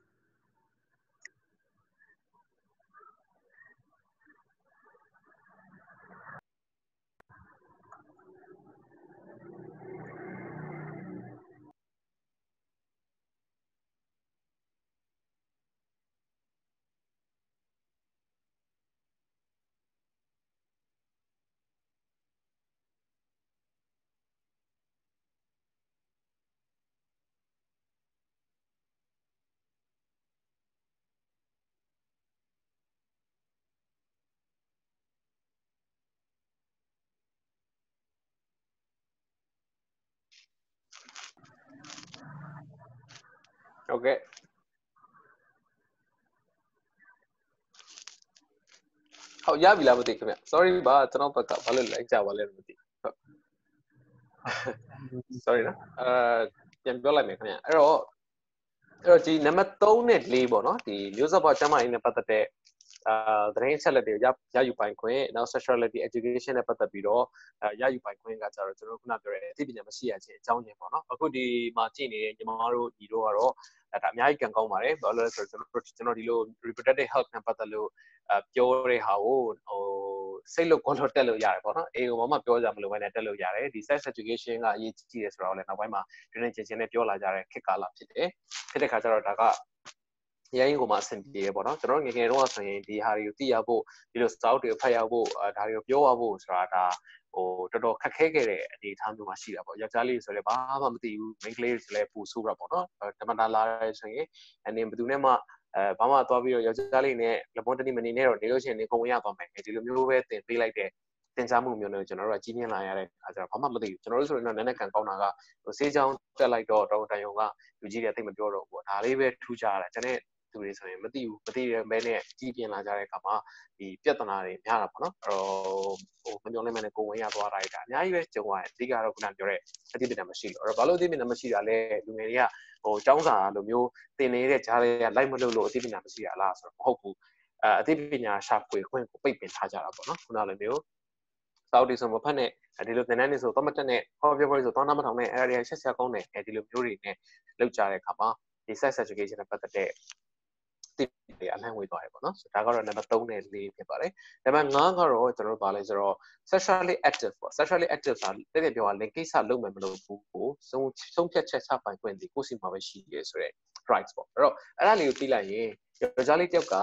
ဟုတ်ကဲ့ဟုတ်ရပြီလားမသိခင်ဗျ sorry ပါကျွန်တော်ဘက်ကဘာလို့လိုက်ကြပါလဲမသိဟုတ် sorry နော်အဲပြန်ပြောလိုက်မယ်ခင်ဗျအဲ့တော့အဲ့တော့ဒီနံပါတ်3နဲ့4ပေါ့နော်ဒီမျိုးဆက်ဘကျမ်းမာရေးနဲ့ပတ်သက်တဲ့ အာသတင်းချက်လက်တွေရရယူပိုင်ခွင့်နောက် sexuality education နဲ့ပတ်သက်ပြီးတော့ရယူပိုင်ခွင့်ကကြတော့ကျွန်တော်ခုနပြောတဲ့အသိပညာမရှိရခြင်းအကြောင်းရင်းပေါ့နော်အခုဒီမှာကြည့်နေတဲ့ညီမတို့ညီတို့ကတော့ဒါအများကြီးကံကောင်းပါတယ်ဘာလို့လဲဆိုတော့ကျွန်တော်ကျွန်တော်ဒီလို reproductive health နဲ့ပတ်သက်လို့ပြောတဲ့ဟာကိုဟိုစိတ်လို့ကိုလို့တက်လို့ရတယ်ပေါ့နော်အေကိုမမပြောကြမလို့ပဲနဲ့တက်လို့ရတယ်ဒီ sex education ကအရေးကြီးတယ်ဆိုတော့လည်းနောက်ပိုင်းမှာတွင်တွင်ချင်းချင်းနဲ့ပြောလာကြတဲ့ခေတ်ကာလဖြစ်တယ်ဖြစ်တဲ့ခါကျတော့ဒါက ရိုင်းကိုမှအဆင်ပြေရပေါ့နော်ကျွန်တော်ငယ်ငယ်တော့ဆိုရင်ဒီဟာတွေကိုသိရဖို့ဒီလို stock တွေဖတ်ရဖို့ဒါတွေကိုပြောရဖို့ဆိုတာဒါဟိုတော်တော်ခက်ခဲခဲ့တဲ့အနေအထားမျိုးမှာရှိတာပေါ့ယောက်ျားလေးဆိုလည်းဘာမှမသိဘူး main ကလေးဆိုလည်းပူဆိုးတာပေါ့နော်ဓမ္မတာလာရဲဆိုရင်အနေဘယ်သူနဲ့မှအဲဘာမှသွားပြီးတော့ယောက်ျားလေးနဲ့လပွန်တနီမနေနဲ့တော့နေလို့ရှိရင်နေကုန်ရသွားမယ်ဒီလိုမျိုးပဲတင်ပေးလိုက်တဲ့တင်စားမှုမျိုးနဲ့ကျွန်တော်တို့ကကြီးမြင့်လာရတဲ့အခါကျတော့ဘာမှမသိဘူးကျွန်တော်တို့ဆိုရင်တော့နည်းနည်းကန်ကောင်းတာကဟိုဆေးချောင်းတက်လိုက်တော့တော့တန်ယုံကလူကြီးတွေတိတ်မပြောတော့ဘူးဒါလေးပဲထူးခြားတယ်ကျွန်တော် သူတွေဆိုရင်မသိဘူးမသိရမဲနဲ့ကြီးပြင်းလာကြတဲ့အခါမှာဒီပြဿနာတွေများတာပေါ့နော်အဲ့တော့ဟိုမပြောနိုင်မနဲ့ကိုဝင်ရသွားတာဒါအများကြီးပဲကြုံရတယ်အဓိကတော့ခုနပြောတဲ့အသိပညာမရှိလို့အဲ့တော့ဘာလို့အသိပညာမရှိတာလဲလူငယ်တွေကဟိုចောင်းစာလိုမျိုးတင်နေတဲ့ကြားတွေကလိုက်မလို့လို့အသိပညာမရှိတာလားဆိုတော့မဟုတ်ဘူးအဲအသိပညာရှာဖွေခွင့်ကိုပိတ်ပင်ထားကြတာပေါ့နော်ခုနလိုမျိုးစောက်တီဆိုမဖတ်နဲ့ဒီလိုသင်တန်းတွေဆိုတော့မတက်နဲ့ဟောပြောပွဲဆိုတော့နားမထောင်နဲ့အဲ့ဒါတွေချက်ဆက်ကောင်းတယ်အဲဒီလိုမျိုးတွေနဲ့လောက်ကြတဲ့အခါမှာဒီ sex education နဲ့ပတ်သက်တဲ့ တိတွေအလှမ်းဝေးသွားတယ်ပေါ့နော်ဆိုဒါကတော့ number 3နဲ့4ဖြစ်ပါတယ်နံပါတ်5ကတော့ကျွန်တော်တို့ဗာလဲဆိုတော့ sexually active ပေါ့ sexually active ဆိုတာတကယ်ပြောရရင်ကိစ္စလုပ်မယ်မလုပ်ဘူးကိုဆုံးဆုံးဖြတ်ချက်ချပိုင်ခွင့်ဒီကိုယ်စီမှာပဲရှိရဲဆိုတော့ rights ပေါ့အဲ့တော့အဲ့ဒါလေးကိုသိလိုက်ရင်ယောက်ျားလေးတယောက်က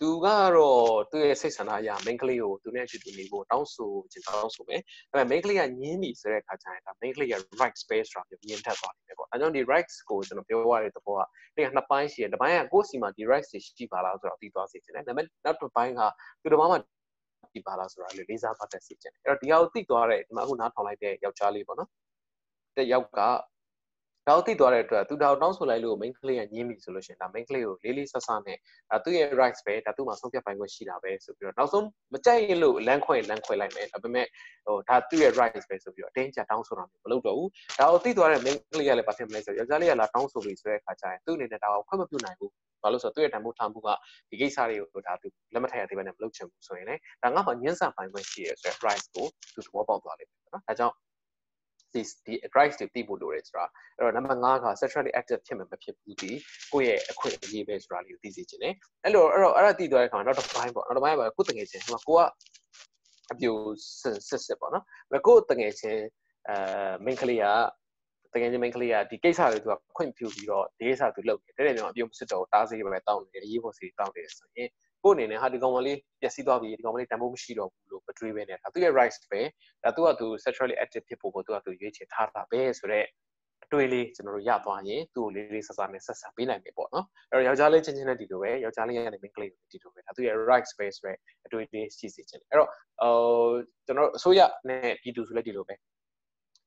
သူကတော့သူ့ရဲ့စိတ်ဆန္ဒအရ main ကလေးကိုသူနဲ့အတူတူနေဖို့တောင်းဆိုချင်တောင်းဆိုမယ်။ဒါပေမဲ့ main ကလေးကညင်းပြီဆိုတဲ့အခါကျရင်ဒါ main ကလေးက right space ဆိုတာမျိုးမြင်ထက်သွားတယ်ပေါ့။အဲကြောင့်ဒီ rights ကိုကျွန်တော်ပြောရတဲ့သဘောကဒီကနှစ်ပိုင်းရှိတယ်။တစ်ပိုင်းကကိုယ့်စီမှာဒီ rights တွေရှိပါလားဆိုတော့သိသွားစေချင်တယ်။ဒါပေမဲ့နောက်တစ်ပိုင်းကသူတစ်ပိုင်းမှာဒီပါလားဆိုတာလေလေးစားပတ်သက်စေချင်တယ်။အဲ့တော့ဒီဟာကိုသိသွားတဲ့ဒီမှာအခုနားထောင်လိုက်တဲ့ယောက်ျားလေးပေါ့နော်။တဲ့ယောက်က ဒါကိုသိသွားတဲ့အတွက်သူဒါကိုတောင်းဆိုလိုက်လို့ main ကလေးကညင်းပြီဆိုလို့ရှိရင်ဒါ main ကလေးကိုလေးလေးဆဆနဲ့ဒါသူ့ရဲ့ rights ပဲဒါသူ့မှာဆုံးဖြတ်ပိုင်ခွင့်ရှိတာပဲဆိုပြီးတော့နောက်ဆုံးမကြိုက်ရင်လို့လမ်းခွဲလမ်းခွဲလိုက်မယ်ဒါပေမဲ့ဟိုဒါသူ့ရဲ့ rights ပဲဆိုပြီးတော့အတင်းကျပ်တောင်းဆိုတာမျိုးမလုပ်တော့ဘူးဒါကိုသိသွားတဲ့ main ကလေးကလည်းဘာဖြစ်မလဲဆိုတော့ယောက်ျားလေးကလာတောင်းဆိုပြီးဆိုတဲ့အခါကျရင်သူ့အနေနဲ့ဒါကိုခွင့်မပြုနိုင်ဘူးဘာလို့ဆိုတော့သူ့ရဲ့တန်ဖိုးထားမှုကဒီကိစ္စတွေကိုဒါသူလက်မထည့်ရသေးဘဲနဲ့မလုပ်ချင်ဘူးဆိုရင်လည်းဒါငါ့မှာညှဉ်းဆန်ပိုင်ခွင့်ရှိရဆိုတဲ့ rights ကိုသူသဘောပေါက်သွားလိမ့်မယ်နော်ဒါကြောင့် ဒီဒီ rights တွေသိဖို့လိုတယ်ဆိုတာအဲ့တော့နံပါတ်5က sexually active ဖြစ်မှာမဖြစ်ဘူးဒီကိုယ့်ရဲ့အခွင့်အရေးပဲဆိုတာလေးကိုသိစေချင်တယ်အဲ့လိုအဲ့တော့အဲ့ဒါသိသွားတဲ့အခါမှာနောက်တစ်ပိုင်းပေါ့နောက်တစ်ပိုင်းကကိုယ်တငယ်ချင်းဟိုကိုကအပြိုစစ်စစ်ပေါ့နော်ဒါကိုယ်တငယ်ချင်းအဲ main ကလေးကတကယ်ချင်း main ကလေးကဒီကိစ္စတွေသူကခွင့်ပြုပြီးတော့ဒီကိစ္စသူလုပ်တယ်တဲ့တယ်မျိုးအပြုံးမစစ်တော့တားစီပဲတောင်းနေတယ်ရေးဖို့စီတောင်းနေတယ်ဆိုရင် ကို့အနေနဲ့ဟာဒီကောင်မလေးပျက်စီးသွားပြီဒီကောင်မလေးတန်ဖိုးမရှိတော့ဘူးလို့မတွေးပဲနဲ့ဒါသူ့ရဲ့ rights ပဲဒါသူကသူ sexually active ဖြစ်ဖို့ကိုသူကသူရွေးချယ်ထားတာပဲဆိုတော့အတွေ့လေးကျွန်တော်တို့ရသွားရင်သူ့ကိုလေးလေးဆဆနဲ့ဆက်ဆံပေးနိုင်မယ်ပေါ့နော်အဲ့တော့ယောက်ျားလေးချင်းချင်းနဲ့ဒီလိုပဲယောက်ျားလေးကနေ main ကလေးကိုဒီလိုပဲဒါသူ့ရဲ့ right space ပဲအတွေ့လေးရှိစေချင်တယ်အဲ့တော့ဟိုကျွန်တော်အစိုးရနဲ့ပြည်သူဆိုလည်းဒီလိုပဲ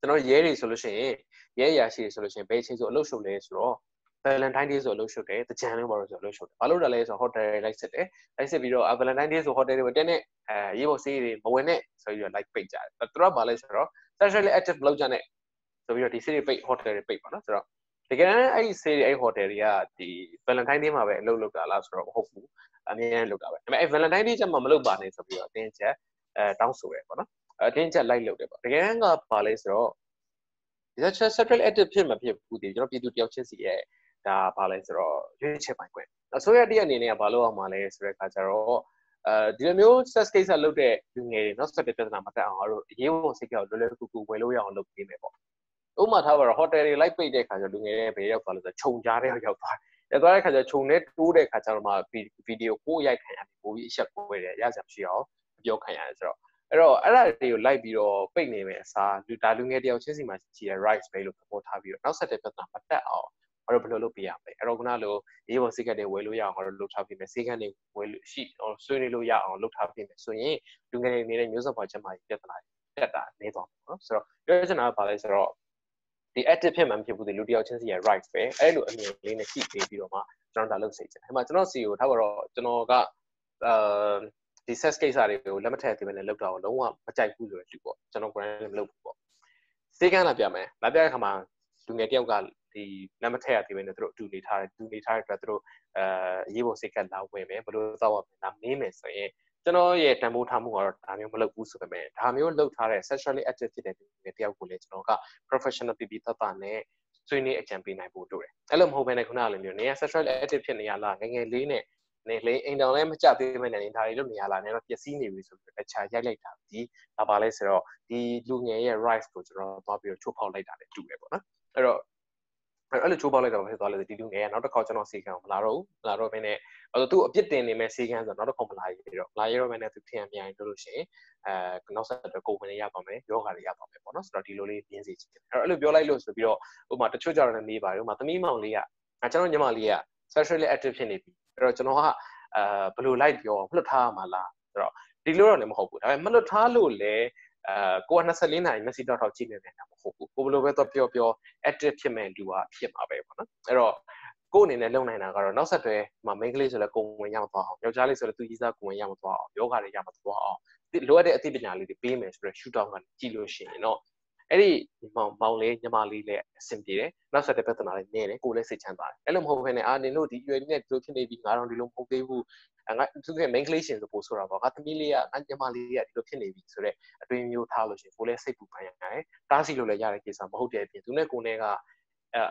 ကျွန်တော်ရဲတွေဆိုလို့ရှိရင်ရဲရရှိတွေဆိုလို့ရှိရင်ဘယ်ချိန်ဆိုအလုပ်ရှုပ်လဲဆိုတော့ Valentine Day ဆိုအလုပ်ရှုပ်တယ်တကြံလေးပါလို့ဆိုအလုပ်ရှုပ်တယ်ဘာလို့လဲလဲဆိုတော့ hotel တွေလိုက်စစ်တယ်လိုက်စစ်ပြီးတော့ Valentine Day ဆို hotel တွေတက်နေအဲရေးဖို့စေးတွေမဝင်နဲ့ဆိုပြီးတော့ like ပိတ်ကြတယ်သူတို့ကဘာလဲဆိုတော့ sexually active လုပ်ကြတဲ့ဆိုပြီးတော့ဒီ series ပိတ် hotel တွေပိတ်ပါနော်ဆိုတော့တကယ်တမ်းအဲ့ဒီ series အဲ့ hotel တွေကဒီ Valentine Day မှာပဲအလုပ်လုပ်တာလားဆိုတော့မဟုတ်ဘူးအမြဲတမ်းလုပ်တာပဲဒါပေမဲ့အဲ့ Valentine Day ကျမှမလုပ်ပါနဲ့ဆိုပြီးတော့အတင်းချက်အဲတောင်းဆိုရပေါ့နော်အတင်းချက်လိုက်လုပ်တယ်ပေါ့တကယ်တမ်းကဘာလဲဆိုတော့ဒီ sexual active ဖြစ်မှာဖြစ်ဘူးဒီကျွန်တော်ပြည်သူတယောက်ချင်းစီရဲ့ ဒါဘာလဲဆိုတော့ရွေးချယ်ပိုင်ခွင့်အစိုးရတည်းအနေနဲ့ကဘာလို့အောင်မှာလဲဆိုတဲ့အခါကျတော့အဲဒီလိုမျိုး sex case လုပ်တဲ့လူငယ်တွေနောက်ဆက်တဲ့ပြဿနာမတက်အောင်တို့အရေးပေါ်စိတ်ကြောက်လွယ်လွယ်ကူကူဝယ်လို့ရအောင်လုပ်ပေးမယ်ပေါ့ဥပမာထားပါတော့ hotel တွေလိုက်ပိတ်တဲ့အခါကျလူငယ်တွေဘယ်ရောက်သွားလို့ဆိုခြုံကြားတဲ့ရောက်သွားတယ်သွားတဲ့ခါကျခြုံနဲ့တိုးတဲ့ခါကျတော့မှဗီဒီယိုကိုရိုက်ခံရတယ်ပိုပြီးအချက်ကိုရတယ်ရစရာမရှိအောင်ပြောခံရတယ်ဆိုတော့အဲ့တော့အဲ့ဒါတွေကိုလိုက်ပြီးတော့ပိတ်နေမယ်အစားလူဒါလူငယ်တယောက်ချင်းစီမှာရှိတဲ့ rights ပဲလို့ပြောထားပြီးတော့နောက်ဆက်တဲ့ပြဿနာမတက်အောင် ငါတို့ဘယ်လိုလုပ်ပြရမလဲအဲ့တော့ခုနလိုရေးပေါ်စိတ်ကတွေဝယ်လို့ရအောင်ငါတို့လုပ်ထားပေးမယ်စိတ်ကတွေဝယ်လို့ရှိဆွေးနွေးလို့ရအောင်လုပ်ထားပေးမယ်ဆိုရင်လူငယ်တွေနေတဲ့မျိုးဆက်ပေါ်ချက်မှာပြဿနာတက်တာနေသွားမှာနော်ဆိုတော့ပြောချင်တာကဘာလဲဆိုတော့ဒီ active ဖြစ်မှမဖြစ်ဘူးဒီလူတယောက်ချင်းစီရဲ့ rights ပဲအဲ့လိုအမြင်လေးနဲ့ကြည့်ပေးပြီးတော့မှကျွန်တော်ဒါလုပ်စေချင်တယ်။အဲ့မှာကျွန်တော်စီကိုထားပါတော့ကျွန်တော်ကအာဒီ sex case တွေကိုလက်မထည့်သေးဘဲနဲ့လောက်တာကိုလုံးဝမကြိုက်ဘူးဆိုတဲ့လူပေါ့ကျွန်တော် brand မလုပ်ဘူးပေါ့။စေကန်းလာပြမယ်။လာပြတဲ့အခါမှာလူငယ်တယောက်က ဒီလက်မထည့်ရသေးဘဲနဲ့သူတို့အတူနေထားတယ်တူနေထားတဲ့အတွက်သူတို့အဲရေးဖို့စိတ်ကလာဝင်မယ်ဘယ်လိုသောက်ရမလဲဒါမေးမယ်ဆိုရင်ကျွန်တော်ရဲ့တန်ဖိုးထားမှုကတော့ဒါမျိုးမလုပ်ဘူးဆိုပေမဲ့ဒါမျိုးလုပ်ထားတဲ့ sexually active ဖြစ်တဲ့လူငယ်တယောက်ကိုလည်းကျွန်တော်က professional ပြပြသသနဲ့ဆွေးနွေးအကြံပေးနိုင်ဖို့လိုတယ်အဲ့လိုမဟုတ်ဘဲနဲ့ခုနကလိုမျိုးနေရ sexually active ဖြစ်နေရလားငငယ်လေးနဲ့နေလေအိမ်တောင်လည်းမကြသေးမဲ့နေဒါတွေလို့နေရလားနေတော့ပျက်စီးနေပြီဆိုပြီးအချာရိုက်လိုက်တာဒီဒါပါလဲဆိုတော့ဒီလူငယ်ရဲ့ rights ကိုကျွန်တော်သွားပြီးတော့ချိုးဖောက်လိုက်တာလည်းတူတယ်ပေါ့နော်အဲ့တော့ အဲ့လိုချိုးပေါက်လိုက်တော့ဖြစ်သွားလို့ဒီလူငယ်ကနောက်တစ်ခေါက်ကျွန်တော်စီကံမလာတော့ဘူးမလာတော့ဘဲနဲ့အဲ့တော့သူအပြစ်တင်နေမဲ့စီကံဆိုတော့နောက်တစ်ခေါက်မလာရတော့မလာရတော့ဘဲနဲ့သူပြန်ပြန်လို့လို့ရှိရင်အဲနောက်ဆက်တော့ကိုယ်ဝင်ရပါမယ်ယောဂါတွေရပါမယ်ပေါ့နော်ဆိုတော့ဒီလိုလေးပြင်းစီချင်တယ်အဲ့တော့အဲ့လိုပြောလိုက်လို့ဆိုပြီးတော့ဥပမာတချို့ကြတော့လည်းမေးပါတယ်ဥပမာသမီးမောင်လေးကကျွန်တော်ညီမလေးက sexually active ဖြစ်နေပြီအဲ့တော့ကျွန်တော်ကအဲဘယ်လိုလိုက်ပြောလွတ်ထားမှာလားဆိုတော့ဒီလိုတော့လည်းမဟုတ်ဘူးဒါပေမဲ့မလွတ်ထားလို့လည်း အဲကိုက24နာရီ message တော့ထောက်ကြည့်နေတယ်မဟုတ်ဘူးကိုဘယ်လိုပဲတော့ပြောပြော active ဖြစ်မဲ့လူကဖြစ်မှာပဲပေါ့နော်အဲ့တော့ကိုယ့်အနေနဲ့လုံနိုင်တာကတော့နောက်ဆက်တွဲမှာ main ကလေးဆိုလည်းကိုဝင်ရမသွားအောင်ယောက်ျားလေးဆိုလည်းသူကြီးစားကိုဝင်ရမသွားအောင်ယောဂတွေရမသွားအောင်လိုအပ်တဲ့အသိပညာလေးတွေပေးမယ်ဆိုတော့ shoot out ကကြည့်လို့ရှိရင်တော့ အဲ့ဒီမောင်မောင်လေးညီမလေးလည်းအဆင်ပြေတယ်နောက်ဆက်တဲ့ပြဿနာလည်းနည်းတယ်ကိုလည်းစိတ်ချမ်းသာတယ်အဲ့လိုမဟုတ်ဘဲနဲ့အာနင်တို့ဒီရွယ်နဲ့ဒီလိုဖြစ်နေပြီငါတော့ဒီလိုမဟုတ်သေးဘူးငါသူက main ကလေးရှင်ဆိုပို့ဆိုတာပေါ့ငါသမီးလေးကငါညီမလေးကဒီလိုဖြစ်နေပြီဆိုတော့အတွင်းမျိုးထားလို့ရှိရင်ကိုလည်းစိတ်ပူပန်ရတယ်တားစီလို့လည်းရတဲ့ကိစ္စမဟုတ်တဲ့အပြင်သူနဲ့ကိုနဲ့က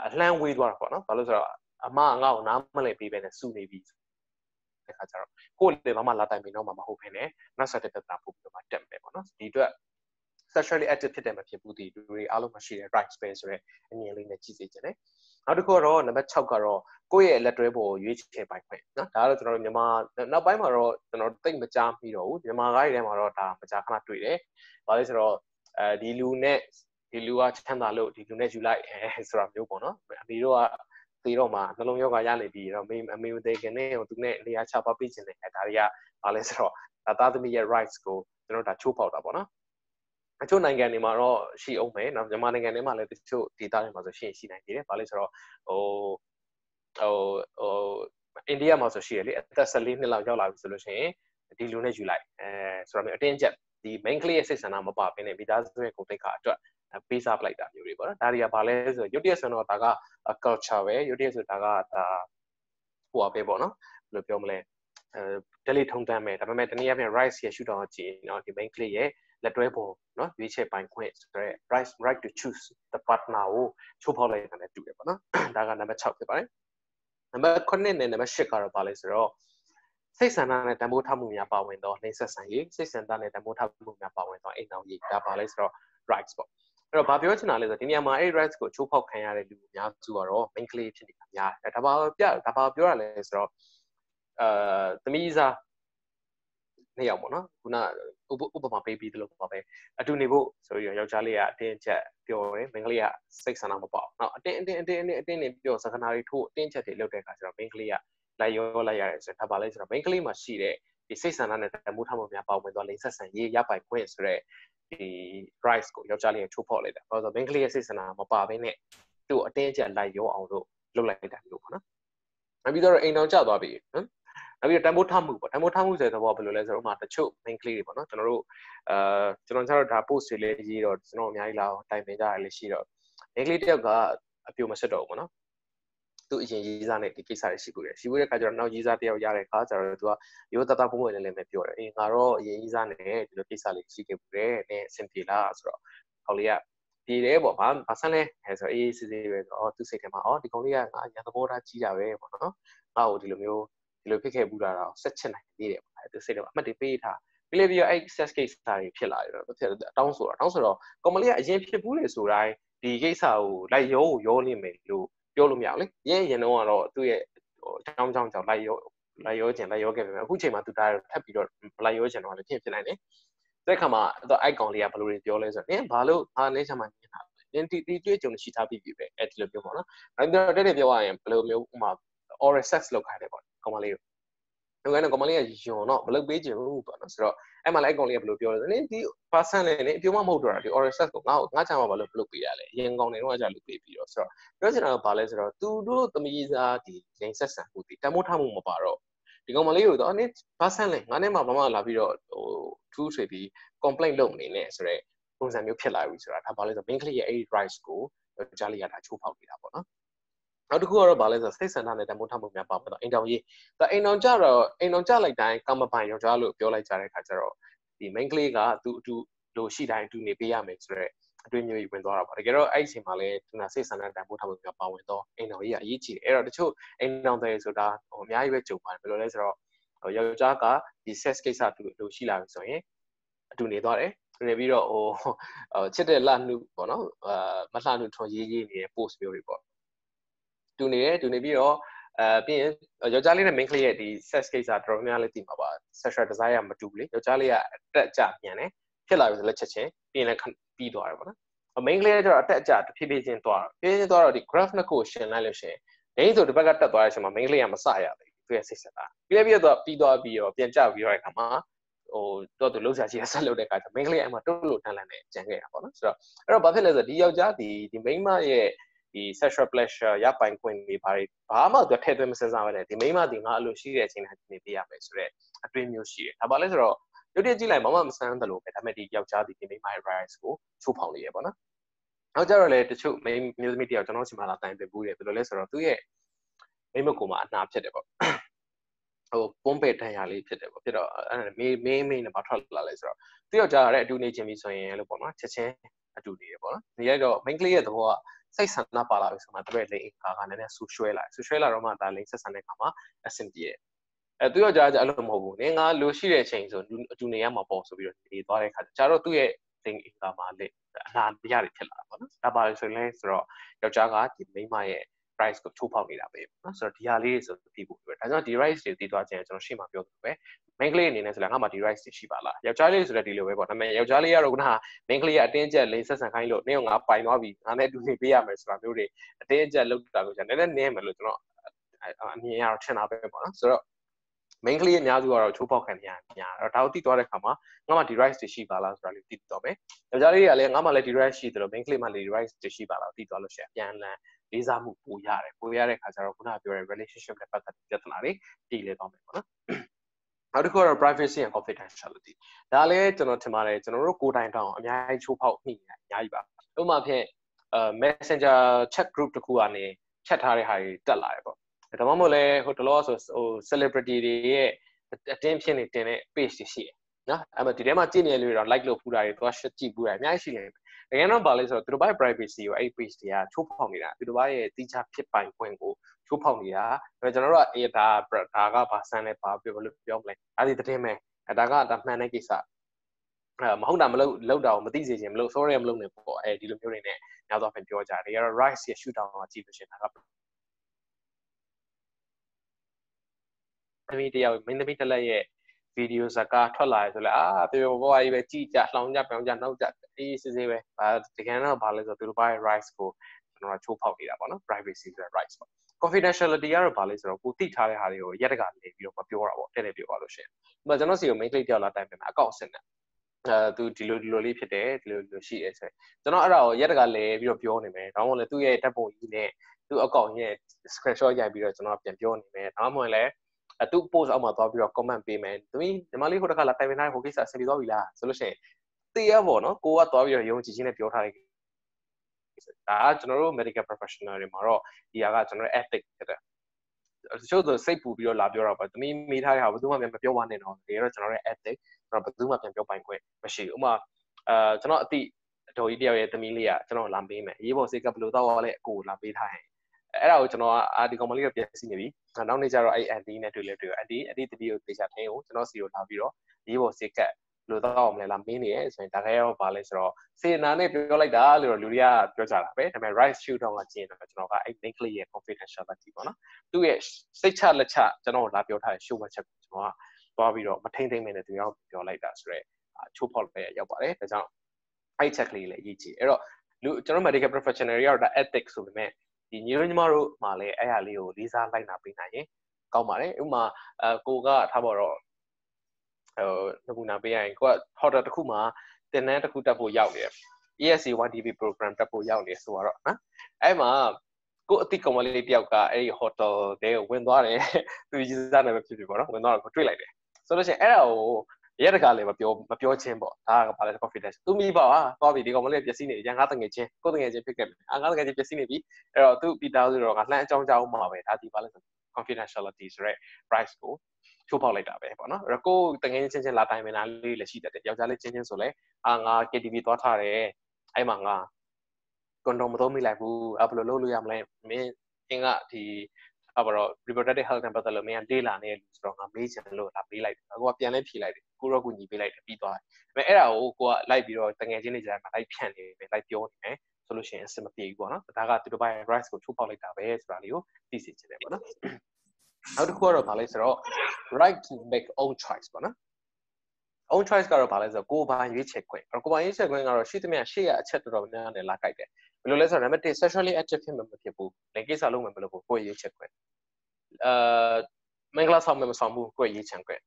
အလှမ်းဝေးသွားတာပေါ့နော်ဘာလို့ဆိုတော့အမငါ့ကိုနားမလည်ပေးပဲနဲ့စုနေပြီတဲ့ခါကျတော့ကိုယ်လည်းမမလာတိုင်မင်းတော့မှမဟုတ်ဘဲနဲ့နောက်ဆက်တဲ့ပြဿနာပို့ပြီးတော့မှတက်မယ်ပေါ့နော်ဒီအတွက် sexually active ဖြစ်တယ်မဖြစ်ဘူးဒီလူတွေအားလုံးမရှိတဲ့ right space ဆိုတဲ့အမြင်လေးနဲ့ကြည့်စေချင်တယ်နောက်တစ်ခုကတော့နံပါတ်6ကတော့ကိုယ့်ရဲ့လက်တွဲပေါ်ရွေးချယ်ပိုင်ခွင့်နော်ဒါကတော့ကျွန်တော်တို့မြန်မာနောက်ပိုင်းမှာတော့ကျွန်တော်တိတ်မကြားမိတော့ဘူးမြန်မာကားတွေထဲမှာတော့ဒါမကြားခဏတွေ့တယ်။ဘာလဲဆိုတော့အဲဒီလူနဲ့ဒီလူကချမ်းသာလို့ဒီလူနဲ့ယူလိုက်အဲဆိုတာမျိုးပေါ့နော်။အမေတို့ကသေတော့မှနှလုံးရောဂါရနေပြီတော့မေအမေမသေးခင်နဲ့သူနဲ့နေရာချပါပေးခြင်းနဲ့ဒါတွေကဘာလဲဆိုတော့ဒါသားသမီးရဲ့ rights ကိုကျွန်တော်ဒါချိုးဖောက်တာပေါ့နော် အချို့နိုင်ငံတွေမှာတော့ရှိအောင်မယ်နော်မြန်မာနိုင်ငံထဲမှာလည်းတချို့ဒေသတွေမှာဆိုရှိရင်ရှိနိုင်သေးတယ်။ဘာလို့ဆိုတော့ဟိုဟိုဟိုအိန္ဒိယမှာဆိုရှိရလေအသက်14နှစ်လောက်ရောက်လာပြီဆိုလို့ရှိရင်ဒီလူနဲ့ယူလိုက်အဲဆိုတော့မျိုးအတင်းကျပ်ဒီ main ကလေးရဲ့စိတ်ဆန္ဒမပါဘဲနဲ့မိသားစုရဲ့ကိုယ်တိတ်ခါအတွက်ပေးစားပလိုက်တာမျိုးတွေပေါ့နော်ဒါတွေကဘာလဲဆိုရုပ်တရက်ဆိုတော့ဒါက culture ပဲရုပ်တရက်ဆိုဒါကဒါဟိုပါပဲပေါ့နော်ဘယ်လိုပြောမလဲအဲ daily ထုံတမ်းမယ်ဒါပေမဲ့တနည်းအားဖြင့် rice ရဲ့ shoot တော့ကြည့်နော်ဒီ main ကလေးရဲ့ လက်တွဲပုံနော်ရွေးချယ်ပိုင်ခွင့်ဆိုတော့ right right to choose the partner ကိုချိုးဖောက်လိုက်တာနဲ့တူတယ်ပေါ့နော်ဒါကနံပါတ်6ဖြစ်ပါတယ်နံပါတ်9နဲ့နံပါတ်10ကတော့ပါလဲဆိုတော့စိတ်ဆန္ဒနဲ့တံပိုးထားမှုများပါဝင်တော့နှိမ့်ဆက်ဆန်ရေးစိတ်ဆန္ဒနဲ့တံပိုးထားမှုများပါဝင်တော့အိမ်တော်ရေးဒါပါလဲဆိုတော့ rights ပေါ့အဲ့တော့ဘာပြောချင်တာလဲဆိုတော့ဒီနေရာမှာအဲ့ rights ကိုချိုးဖောက်ခံရတဲ့လူအများစုကတော့ main ကလေးဖြစ်နေတာများတယ်ဒါပါပြဒါပါပြောရလဲဆိုတော့အာသမီးစားနှစ်ယောက်ပေါ့နော်ခုန ဥပမာပေးပြီးသလိုပါပဲအတူနေဖို့ဆိုပြီးယောက်ျားလေးကအတင်းချက်ပြောတယ်မိန်းကလေးကစိတ်ဆန္ဒမပေါအောင်နော်အတင်းအတင်းအတင်းအတင်းအတင်းနေပြောစကားနာတွေထိုးအတင်းချက်တွေလုပ်တဲ့အခါကျတော့မိန်းကလေးကလိုက်ရောလိုက်ရတယ်ဆိုတော့ဒါပါလဲဆိုတော့မိန်းကလေးမှာရှိတဲ့ဒီစိတ်ဆန္ဒနဲ့တမိုးထားမှုများပါဝင်သွားလိမ့်ဆက်ဆံရေးရပိုင်ခွင့်ဆိုတော့ဒီ rights ကိုယောက်ျားလေးကချိုးဖောက်လိုက်တာဘာလို့ဆိုတော့မိန်းကလေးရဲ့စိတ်ဆန္ဒမပါဘဲနဲ့သူ့အတင်းချက်လိုက်ရောအောင်လို့လုပ်လိုက်တာမျိုးပေါ့နော်။နောက်ပြီးတော့အိမ်တော်ကျသွားပြီနော် နောက်ပြီးတော့တန်ဖိုးထားမှုပေါ့တန်ဖိုးထားမှုဆိုတဲ့သဘောဘယ်လိုလဲဆိုတော့ဥမာတချို့ main ကလေးတွေပေါ့နော်ကျွန်တော်တို့အာကျွန်တော်ကျတော့ဒါ post တွေလေးရေးတော့ကျွန်တော်အများကြီးလာအောင်တိုင်ပင်ကြရလေးရှိတော့ main ကလေးတယောက်ကအပြိုမဆက်တော့ဘူးပေါ့နော်သူအရင်ရေးစားနဲ့ဒီကိစ္စတွေရှိဘူးတယ်ရှိဘူးတဲ့ခါကျတော့နောက်ရေးစားတယောက်ရတဲ့ခါကျတော့သူကရိုးသားသားပုံပုံလေးလေးပဲပြောတယ်အေးငါတော့အရင်ရေးစားနဲ့ဒီလိုကိစ္စလေးရှိခဲ့ဘူးတယ်နည်းအဆင်ပြေလားဆိုတော့ဟောက်လေးကပြေတယ်ပေါ့ဘာဘာဆန်းလဲအဲဆိုအေးစစ်စစ်ပဲဆိုတော့သူစိတ်ထဲမှာအော်ဒီကောင်လေးကငါညာသဘောထားကြီးတာပဲပေါ့နော်ငါ့ကိုဒီလိုမျိုး ဒီလိုဖြစ်ခဲ့ဘူးတာတော့ဆက်ချင်နိုင်သေးတယ်ပေါ့အဲသူစိတ်ထဲမှာအမှတ်တွေပေးထားပြီးလေပြီးတော့အဲ့ access case တွေဖြစ်လာတယ်တော့ဖြစ်တောင်းဆိုတာတောင်းဆိုတော့ကောင်မလေးကအရင်ဖြစ်ဘူးလေဆိုတိုင်းဒီကိစ္စကိုလိုက်ရောကိုရောနေမယ်လို့ပြောလို့မရဘူးလေရင်းရင်တော့ကတော့သူ့ရဲ့ဟိုအကြောင်းကြောင့်ကြောင့်လိုက်ရောလိုက်ရောကျင်လိုက်ရောခဲ့ပြီအခုချိန်မှာသူဒါထပ်ပြီးတော့လိုက်ရောကျင်တော့လည်းဖြစ်ဖြစ်နိုင်တယ်တဲ့ခါမှာတော့အိုက်ကောင်လေးကဘယ်လိုတွေပြောလဲဆိုတော့နင်ဘာလို့ဟာလဲချမှာနင်တာနင်ဒီဒီတွေ့ကြုံရှိထားပြီးပြီပဲအဲ့ဒီလိုပြောပါတော့။အဲ့တော့တဲ့တဲ့ပြောရရင်ဘယ်လိုမျိုးဥမာ oral sex လုပ်ခိုင်းတယ်ပေါ့ ကောင်မလေးကို။ငါကကောင်မလေးကယွန်တော့မလုပ်ပေးချင်ဘူးပေါ့နော်ဆိုတော့အဲ့မှာလည်းအကောင်လေးကဘယ်လိုပြောလဲဆိုနင်ဒီ person နဲ့နင်အပြိုမမဟုတ်တော့တာဒီ oral sex ကိုငါ့ကိုငါချမှာဘာလို့မလုပ်ပေးရလဲ။ရင်ကောင်တွေတော့ကြာလုပ်ပေးပြီးတော့ဆိုတော့ပြောချင်တာကဘာလဲဆိုတော့သူတို့သမီးစားဒီလိန်ဆက်ဆံမှုဒီတမိုးထားမှုမပါတော့ဒီကောင်မလေးကိုတော့နင်ဘာဆန်လဲငါနဲ့မှမမလာပြီးတော့ဟိုထူးထွေပြီး complaint လုပ်နေနေဆိုတော့ပုံစံမျိုးဖြစ်လာပြီဆိုတာဒါဘာလဲဆိုတော့ main client ရဲ့အဲ့ဒီ rights ကိုကြားလိုက်ရတာချိုးဖောက်နေတာပေါ့နော် နောက်တစ်ခုကတော့ဗာလဲဆိုစိတ်ဆန္ဒနဲ့တမိုးထမှုများပါပေါ့အိမ်တော်ကြီးဒါအိမ်တော်ကြတော့အိမ်တော်ကြလိုက်တိုင်းကမ္မပိုင်ယောက်ျားလို့ပြောလိုက်ကြတဲ့ခါကျတော့ဒီ main ကလေးကသူအတူလိုရှိတိုင်းအတူနေပေးရမယ်ဆိုတော့အတွေ့အမျိုးကြီးဝင်သွားတာပါတကယ်တော့အဲ့ဒီအချိန်မှာလည်းသူနာစိတ်ဆန္ဒတမိုးထမှုများပါဝင်တော့အိမ်တော်ကြီးကအရေးကြီးတယ်အဲ့တော့တချို့အိမ်တော်တွေဆိုတာဟိုအများကြီးပဲကြုံပါတယ်ဘယ်လိုလဲဆိုတော့ဟိုယောက်ျားကဒီ sex ကိစ္စတူလိုရှိလာပြီဆိုရင်အတူနေသွားတယ်နေပြီးတော့ဟိုချစ်တဲ့လှနှုပေါ့နော်အာမလှနှုထွန်ရေးရေးနေတဲ့ post မျိုးတွေပေါ့ တူနေတယ်တူနေပြီးတော့အဲပြီးရင်ယောက်ျားလေးနဲ့ main ကလေးရဲ့ဒီ sex ကိစ္စတော်တော်များလေးသိမှာပါ sexual desire မတူဘူးလေယောက်ျားလေးကအတက်အကျမြန်တယ်ဖြစ်လာပြီဆိုလက်ချက်ချင်းပြီးရင်လည်းပြီးသွားတယ်ပေါ့နော် main ကလေးကျတော့အတက်အကျတဖြည်းဖြည်းချင်းသွားတော့ဖြည်းဖြည်းသွားတော့ဒီ graph နှစ်ခုရှင်းလိုက်လို့ရှိရင်ဒိန်းဆိုဒီဘက်ကတက်သွားတဲ့အချိန်မှာ main ကလေးကမစရသေးဘူးသူရဲ့စိတ်ဆက်တာပြီးပြီးတော့ပြီးသွားပြီးတော့ပြန်ကျပြီးတော့အခါမှာဟိုတော့သူလှုပ်ရှားရှိရဆက်လုပ်တဲ့အခါကျ main ကလေးအဲ့မှာတွတ်လို့တန်းလန်းနေကြံခဲ့တာပေါ့နော်ဆိုတော့အဲ့တော့ဘာဖြစ်လဲဆိုတော့ဒီယောက်ျားဒီဒီ main မရဲ့ ဒီဒီ sexual pleasure ရပိုင်ခွင့်တွေဘာတွေဘာမှသူထည့်သွင်းမစဉ်းစားဘဲနဲ့ဒီမိန်းမဒီငါအလိုရှိတဲ့အချိန်တိုင်းနေပေးရမယ်ဆိုတော့အတွင်းမျိုးရှိတယ်ဒါပါလဲဆိုတော့ရုပ်တရက်ကြည့်လိုက်မမမဆန်းတယ်လို့ပဲဒါပေမဲ့ဒီယောက်ျားဒီဒီမိန်းမရဲ့ rights ကိုချိုးဖောက်နေရပေါ့နော်နောက်ကြတော့လေတချို့မိန်းမျိုးသမီးတယောက်ကျွန်တော်စီမှာလာတိုင်ပြပူးတယ်ဘယ်လိုလဲဆိုတော့သူ့ရဲ့မိန်းမကူမှာအနာဖြစ်တယ်ပေါ့ဟိုပုံးပေတန်ရာလေးဖြစ်တယ်ပေါ့ဖြစ်တော့အဲမေးမေးမေးနဲ့မထွက်လာလဲဆိုတော့သူယောက်ျားရတဲ့အတူနေချင်းပြီဆိုရင်လို့ပေါ့နော်ချက်ချင်းအတူနေရပေါ့နော်ဒီရိုက်တော့ main ကလေးရဲ့သဘောက စိတ်ဆန္ဒပါလာပြီဆိုမှတပည့်လိန်အခါကနည်းနည်းဆူရွှဲလာဆူရွှဲလာတော့မှဒါလိန်ဆက်ဆံတဲ့အခါမှာအဆင်ပြေတယ်အဲသူယောက်ျားကအဲ့လိုမဟုတ်ဘူးနင်ငါလိုရှိတဲ့အချိန်ဆိုအတူနေရမှာပေါ့ဆိုပြီးတော့နေသွားတဲ့အခါကျတော့သူ့ရဲ့လိန်အခါမှာလေအနာတရားတွေဖြစ်လာတာပေါ့နော်ဒါပါလို့ဆိုရင်ဆိုတော့ယောက်ျားကဒီမိန်းမရဲ့ price ကိုချိုးဖောက်နေတာပဲနော်ဆိုတော့ဒီဟာလေးတွေဆိုပြီးဖို့ပြောဒါကြောင့်ဒီ rights တွေတည်သွားခြင်းကျွန်တော်ရှေ့မှာပြောသလိုပဲ main ကလေးအနေနဲ့ဆိုလည်းငါမှဒီ rights တွေရှိပါလားယောက်ျားလေးဆိုလည်းဒီလိုပဲပေါ့ဒါပေမဲ့ယောက်ျားလေးကတော့ခုနက main ကလေးကအတင်းကျပ်လေးဆက်ဆံခိုင်းလို့နင့်ကငါပိုင်သွားပြီငါနဲ့အတူနေပေးရမယ်ဆိုတာမျိုးတွေအတင်းကျပ်လုပ်တာလို့ကျွန်တော်နည်းနည်းနည်းမယ်လို့ကျွန်တော်အမြင်ရတော့ထင်တာပဲပေါ့နော်ဆိုတော့ main ကလေးအများစုကတော့ချိုးပေါက်ခံနေရများအဲ့တော့ဒါကိုသိသွားတဲ့အခါမှာငါမှဒီ rights တွေရှိပါလားဆိုတာလေးသိတော့မယ်ယောက်ျားလေးကလည်းငါမှလည်းဒီ rights ရှိတယ်လို့ main ကလေးမှလည်းဒီ rights တွေရှိပါလားသိသွားလို့ရှိရင်အပြန်လန် လေးစားမှုပိုရတယ်ပိုရတဲ့ခါကျတော့ခုနကပြောတဲ့ relationship နဲ့ပတ်သက်တဲ့ပြဿနာတွေတည်လဲသွားမယ်ပေါ့နော်နောက်တစ်ခုကတော့ privacy and confidentiality ဒါလည်းကျွန်တော်ထင်ပါတယ်ကျွန်တော်တို့ကိုယ်တိုင်တောင်အများကြီးချိုးဖောက်မိနေအများကြီးပါဥပမာဖြင့်အဲ messenger chat group တခုကနေ chat ထားတဲ့ဟာတွေတက်လာတယ်ပေါ့ဒါမှမဟုတ်လဲဟိုတလောဆိုဟို celebrity တွေရဲ့အတင်းဖြစ်နေတင်တဲ့ page တွေရှိတယ်နော်အဲ့မှာဒီထဲမှာကြည့်နေလူတွေတော့ like လုပ်ဖူးတာတွေသွား share ကြည့်ဖူးတာအများကြီးရှိနေတယ် တကယ်တော့ဘာလဲဆိုတော့သူတို့ဘာ privacy ကိုအဲ့ page တွေကချိုးဖောက်နေတာသူတို့ဘာရဲ့တိကျဖြစ်ပိုင်ခွင့်ကိုချိုးဖောက်နေတာဒါကျွန်တော်တို့ကအေးဒါဒါကဘာဆန်းလဲဘာပြောလို့ပြောမလဲအဲ့ဒီသတင်းမဲ့အဲ့ဒါကဒါမှန်တဲ့ကိစ္စအဲမဟုတ်တာမလုပ်လောက်တာကိုမသိစေချင်မလို့ sorry မလုပ်နဲ့ပေါ့အဲဒီလိုမျိုးတွေနဲ့ညသောဖြင့်ပြောကြတယ်ကတော့ rice ရဲ့ shoot down ကကြည့်လို့ရှိရင်ဒါကသမီးတယောက်မင်းသမီးတစ်လက်ရဲ့ ဗီဒီယိုဇာကာထွက်လာရဆိုလဲအာပြောဘောကြီးပဲကြည်ကြလှောင်ကြပြောင်းကြနှောက်ကြအေးစစ်စစ်ပဲဘာတကယ်တော့ဘာလဲဆိုတော့သူတို့ဘာရဲ့ rights ကိုကျွန်တော်ချိုးဖောက်နေတာပေါ့နော် privacy ဆိုတဲ့ rights ပေါ့ confidentiality ကတော့ဘာလဲဆိုတော့ကိုသိထားတဲ့ဟာတွေကိုရက်တကနေပြီးတော့မပြောတာပေါ့တဲ့တဲ့ပြောပါလို့ရှိရင်ဥပမာကျွန်တော်စီကို main click တယောက်လာတိုင်ပြန်အကောင့်စင်တယ်အဲသူဒီလိုဒီလိုလေးဖြစ်တယ်ဒီလိုဒီလိုရှိတယ်ဆိုကျွန်တော်အဲ့ဒါကိုရက်တကလဲပြီးတော့ပြောနေမယ်ဒါမှမဟုတ်လေသူ့ရဲ့ဓာတ်ပုံကြီးနဲ့သူ့အကောင့်ရဲ့ screenshot ရိုက်ပြီးတော့ကျွန်တော်ပြန်ပြောနေမယ်ဒါမှမဟုတ်လေ အတူ post အောက်မှာသွားပြီးတော့ comment ပေးမယ်သမီးညီမလေးဟိုတစ်ခါလာတိုင်ပင်ထားတဲ့ဟိုကိစ္စဆင်ပြီးသွားပြီလားဆိုလို့ရှိရင်တေးရပေါ့နော်ကိုကသွားပြီးတော့ယုံကြည်ခြင်းနဲ့ပြောထားတဲ့ဒါကကျွန်တော်တို့ medical professional တွေမှာတော့ဒီဟာကကျွန်တော်တို့ ethic ဖြစ်တယ်တချို့ဆိုစိတ်ပူပြီးတော့လာပြောတာပါသမီးမိထားတဲ့ဟာဘယ်သူမှပြန်မပြောပါနဲ့တော့ဒီကတော့ကျွန်တော်ရဲ့ ethic ကျွန်တော်ဘယ်သူမှပြန်ပြောပိုင်ခွင့်မရှိဘူးဥပမာအဲကျွန်တော်အတိအတော်ကြီးတယောက်ရဲ့သမီးလေးကကျွန်တော်လာပေးမယ်ရေးပေါ်စိတ်ကဘယ်လိုတော့လဲအကိုလာပေးထားရင် အဲ့ဒါကိုကျွန်တော်ကအာဒီကောင်မလေးကပြည့်စည်နေပြီနောက်နေ့ကျတော့အဲ့အန်တီနဲ့တွေ့လဲတွေ့အန်တီအန်တီတတိကိုတေချာထင်းကိုကျွန်တော်စီကိုလာပြီးတော့ရေးပေါ်စိတ်ကလို့တော့အောင်လဲလားမင်းနေရဲ့ဆိုရင်ဒါခဲရောပါလဲဆိုတော့စေနာနဲ့ပြောလိုက်တာလို့လူတွေကပြောကြတာပဲဒါပေမဲ့ right shoot down ကကျင်းတော့ကျွန်တော်ကအဲ့ link လေးရဲ့ confidentiality ပေါ့နော်သူ့ရဲ့စိတ်ချလက်ချကျွန်တော်လာပြောထားတဲ့ show မှချက်ကိုကျွန်တော်ကသွားပြီးတော့မထိမ့်သိမ့်မင်းနဲ့သူရောက်ပြောလိုက်တာဆိုတော့ချိုးဖောက်ပဲရောက်ပါတယ်ဒါကြောင့်အဲ့ check လေးလည်းရေးကြည့်အဲ့တော့လူကျွန်တော် medical professional တွေကတော့ဒါ ethics ဆိုပေမဲ့ ဒီညီတို့ညီမတို့မှလည်းအဲ့ဟာလေးကိုလေးစားလိုက်နာပေးနိုင်ရင်ကောင်းပါတယ်ဥပမာအကိုကထားပါတော့ဟိုနမူနာပေးရရင်ကိုက hotel တစ်ခုမှာတင်နန်းတစ်ခုတက်ဖို့ရောက်နေတယ် ESC 1DB program တက်ဖို့ရောက်နေဆိုတော့နော်အဲ့မှာကိုအတိကောင်မလေးတယောက်ကအဲ့ဒီ hotel တဲကိုဝင်သွားတယ်သူကြီးစားနေပဲဖြစ်ဖြစ်ပေါ့နော်ဝင်သွားတော့ကိုတွေ့လိုက်တယ်ဆိုလို့ရှိရင်အဲ့ဒါကို ရက်တကာလည်းမပြောမပြောချင်းပေါ့ဒါကဘာလဲ confidence သူမိပါဟာသွားပြီဒီကောင်မလေးပျက်စီးနေရငါတငယ်ချင်းကိုတငယ်ချင်းဖြစ်ခဲ့တယ်အာငါတငယ်ချင်းပျက်စီးနေပြီအဲ့တော့သူပီတာဆိုတော့ငါလှမ်းအကြောင်းကြောင်းမှာပဲဒါဒီဘာလဲဆို confidentiality ဆိုရဲ price ကိုချိုးပေါက်လိုက်တာပဲပေါ့နော်အဲ့တော့ကိုတငယ်ချင်းချင်းလာတိုင်မင်တာလေးလည်းရှိတတ်တယ်ယောက်ျားလေးချင်းချင်းဆိုလဲအာငါ KTV သွားထားတယ်အဲ့မှာငါကွန်ဒုံမသုံးမိလိုက်ဘူးအဲ့ဘယ်လိုလုပ်လို့ရမလဲမင်းအင်းကဒီ အဲ့တော့ reproductive health နဲ့ပတ်သက်လို့မင်းကလေးလာနေလို့ဆိုတော့ငါမေးချင်လို့လာပေးလိုက်တယ်အခုကပြန်လဲဖြေလိုက်တယ်ကိုရောကူညီပေးလိုက်တယ်ပြီးသွားတယ်ဒါပေမဲ့အဲ့ဒါကိုကိုကလိုက်ပြီးတော့တငယ်ချင်းတွေကြားမှာလိုက်ဖြန့်နေတယ်လိုက်ပြောနေတယ်ဆိုလို့ရှိရင်အဆင်မပြေဘူးပေါ့နော်ဒါကသူတို့ဘိုင်း rights ကိုချိုးဖောက်လိုက်တာပဲဆိုတာလေးကိုသိစေချင်တယ်ပေါ့နော်နောက်တစ်ခုကတော့ဗာလဲဆိုတော့ right to make own choice ပေါ့နော် own choice ကတော့ဗာလဲဆိုတော့ကိုယ်ပိုင်ရွေးချယ်ခွင့်ကိုယ်ပိုင်ရွေးချယ်ခွင့်ကတော့ရှိသမျှရှေ့ရအချက်တော်တော်များများနဲ့လာကြိုက်တယ် ဘယ်လိုလဲဆိုတော့ number 1 sexually active ဖြစ်မှာမဖြစ်ဘူးလင်ကိစ္စလုံးမှာမလုပ်ဘူးကိုယ်ရွေးချယ်ခွင့်အာမင်္ဂလာဆောင်မယ်မဆောင်ဘူးကိုယ်ရွေးချယ်ခွင့်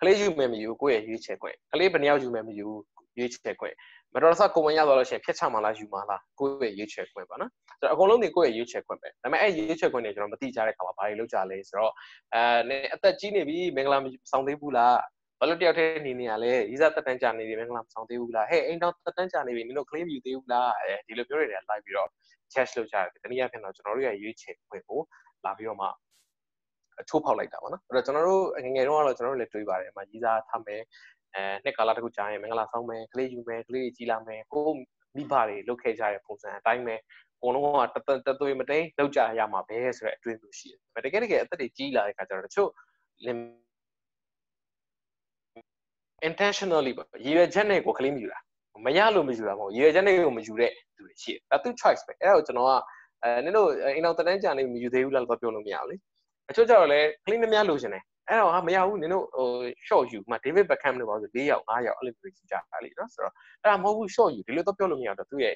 ကလေးယူမယ်မယူကိုယ့်ရဲ့ရွေးချယ်ခွင့်ကလေးဘယ်နှယောက်ယူမယ်မယူရွေးချယ်ခွင့်မတော်တဆကိုဝင်ရသွားလို့ရှိရင်ဖြတ်ချမှာလားယူမှာလားကိုယ့်ရဲ့ရွေးချယ်ခွင့်ပါနော်ဆိုတော့အကုန်လုံးဒီကိုယ့်ရဲ့ရွေးချယ်ခွင့်ပဲဒါပေမဲ့အဲ့ရွေးချယ်ခွင့်တွေကျွန်တော်မသိကြတဲ့ခါမှာဘာတွေလုပ်ကြလဲဆိုတော့အဲအသက်ကြီးနေပြီမင်္ဂလာဆောင်သေးဘူးလား ဘာလို့တယောက်တည်းနေနေရလဲရီးစားတက်တန်းကြနေပြီမင်္ဂလာမဆောင်သေးဘူးလားဟဲ့အိမ်တော်တက်တန်းကြနေပြီမင်းတို့ claim ယူသေးဘူးလားအဲဒီလိုပြောရတယ်လိုက်ပြီးတော့ cash လုပ်ကြတယ်တနည်းအားဖြင့်တော့ကျွန်တော်တို့ရဲ့ရွေးချယ်ခွင့်ကိုလာပြီးတော့မှအချိုးဖောက်လိုက်တာပေါ့နော်အဲ့တော့ကျွန်တော်တို့ငငယ်တုန်းကတော့ကျွန်တော်တို့လည်းတွေးပါတယ်အမကြီးစားထားမယ်အဲနှစ်ကာလတခုကြာရင်မင်္ဂလာဆောင်မယ်ကလေးယူမယ်ကလေးကြီးလာမယ်ကိုမိဘတွေလုပ်ခဲ့ကြတဲ့ပုံစံအတိုင်းပဲအကုန်လုံးကတတသွေးမတိန်လောက်ကြရမှာပဲဆိုတဲ့အတွေ့အကြုံရှိတယ်။တကယ်တကယ်အသက်တွေကြီးလာတဲ့ခါကျတော့တချို့ intentionally ပေါ့ရည်ရွယ်ချက်နဲ့ကိုကလေးမယူတာမရလို့မယူတာမဟုတ်ရည်ရွယ်ချက်နဲ့ကိုမယူတဲ့သူတွေရှိတယ်။ဒါသူ choice ပဲအဲ့ဒါကိုကျွန်တော်ကအဲနင်တို့အိမ်တော်တန်းကြနေမယူသေးဘူးလားတော့ပြောလို့မရဘူးလေ။အချို့ကျတော့လေကလေးမများလို့ရှင်တယ်အဲ့တော့ဟာမရဘူးနင်တို့ဟို short ယူမှ David Beckham လို့ပြောဆို၄ယောက်၅ယောက်အဲ့လိုမျိုးကြီးကြတာလीနော်ဆိုတော့အဲ့ဒါမဟုတ်ဘူး short ယူဒီလိုတော့ပြောလို့မရတော့သူရဲ့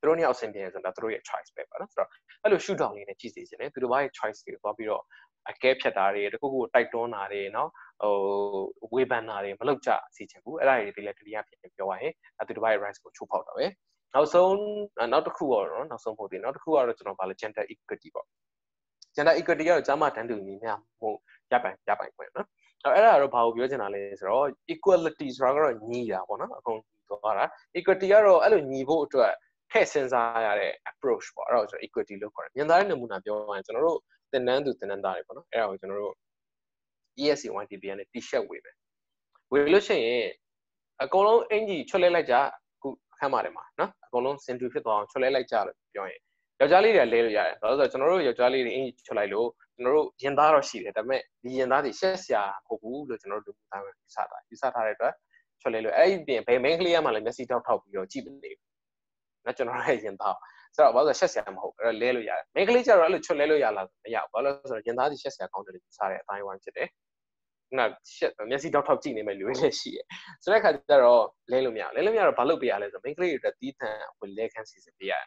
သူတို့ညောက်ဆင်ပြေဆိုတာသူတို့ရဲ့ choice ပဲပါနော်ဆိုတော့အဲ့လို shoot down လေးနဲ့ကြည့်စီခြင်းနဲ့သူတို့ဘာရဲ့ choice တွေကိုသွားပြီးတော့ အကဲဖြတ်တာတွေတခုခုတိုက်တွန်းတာတွေเนาะဟိုဝေဖန်တာတွေမလုပ်ကြစီချင်ဘူးအဲ့ဒါတွေဒီလည်းတတိယဖြစ်ပြောရရင်အဲသူတို့ဘာရဲ့ rights ကိုချိုးဖောက်တာပဲနောက်ဆုံးနောက်တစ်ခုတော့เนาะနောက်ဆုံးဖို့ဒီနောက်တစ်ခုကတော့ကျွန်တော်ဗာလဲ gender equity ပေါ့ gender equity ကတော့ကျားမတန်းတူညီမျှမှုရပိုင်ရပိုင်ခွင့်နော်အဲ့အဲ့ဒါတော့ဘာကိုပြောချင်တာလဲဆိုတော့ equality ဆိုတာကတော့ညီတာပေါ့နော်အကုန်သွားတာ equity ကတော့အဲ့လိုညီဖို့အတွက်ထည့်စဉ်းစားရတဲ့ approach ပေါ့အဲ့ဒါကိုကျွန်တော် equity လို့ခေါ်တယ်မြင်သားတဲ့နမူနာပြောရရင်ကျွန်တော်တို့ သင်တန်းသူသင်တန်းသားတွေပေါ့နော်အဲ့ဒါကိုကျွန်တော်တို့ ESC 1TP နဲ့ t-shirt ဝေမယ်ဝေလို့ရှိရင်အကုန်လုံးအင်ကြီးချွတ်လဲလိုက်ကြခုအခမ်းပါတယ်မှာနော်အကုန်လုံးစင်တူဖြစ်သွားအောင်ချွတ်လဲလိုက်ကြလို့ပြောရင်ယောက်ျားလေးတွေလဲလို့ရတယ်။ဒါဆိုတော့ကျွန်တော်တို့ယောက်ျားလေးတွေအင်ကြီးချွတ်လိုက်လို့ကျွန်တော်တို့ရင်သားတော့ရှိတယ်ဒါပေမဲ့ဒီရင်သားတွေရှက်စရာမဟုတ်ဘူးလို့ကျွန်တော်တို့လူသားပဲယူဆတာယူဆထားတဲ့အတွက်ချွတ်လဲလို့အဲ့ဒီပြင်ဘယ် main ကလေးမှလည်းမျက်စိထောက်ထောက်ပြီးတော့ကြည့်မနေဘူး။နော်ကျွန်တော်ရဲ့ရင်သား ဆိုတော့ဘာလို့ရှက်စရာမဟုတ်အဲ့တော့လဲလို့ရတယ်။ main ကလေးကျတော့အဲ့လိုချွတ်လဲလို့ရလားမရဘူး။ဘာလို့လဲဆိုတော့ရင်သားတွေရှက်စရာကောင်းတယ်လို့ယူဆတဲ့အတိုင်းဝိုင်းဖြစ်တယ်။ခုနရှက်မျက်စိတောက်ထောက်ကြည့်နေမဲ့လူတွေလည်းရှိတယ်။ဆိုတဲ့အခါကျတော့လဲလို့မရလဲလို့မရတော့ဘာလုပ်ပေးရလဲဆိုတော့ main ကလေးတွေအတွက်တီးထန်ဝင်လဲခန်းစီစဉ်ပေးရတယ်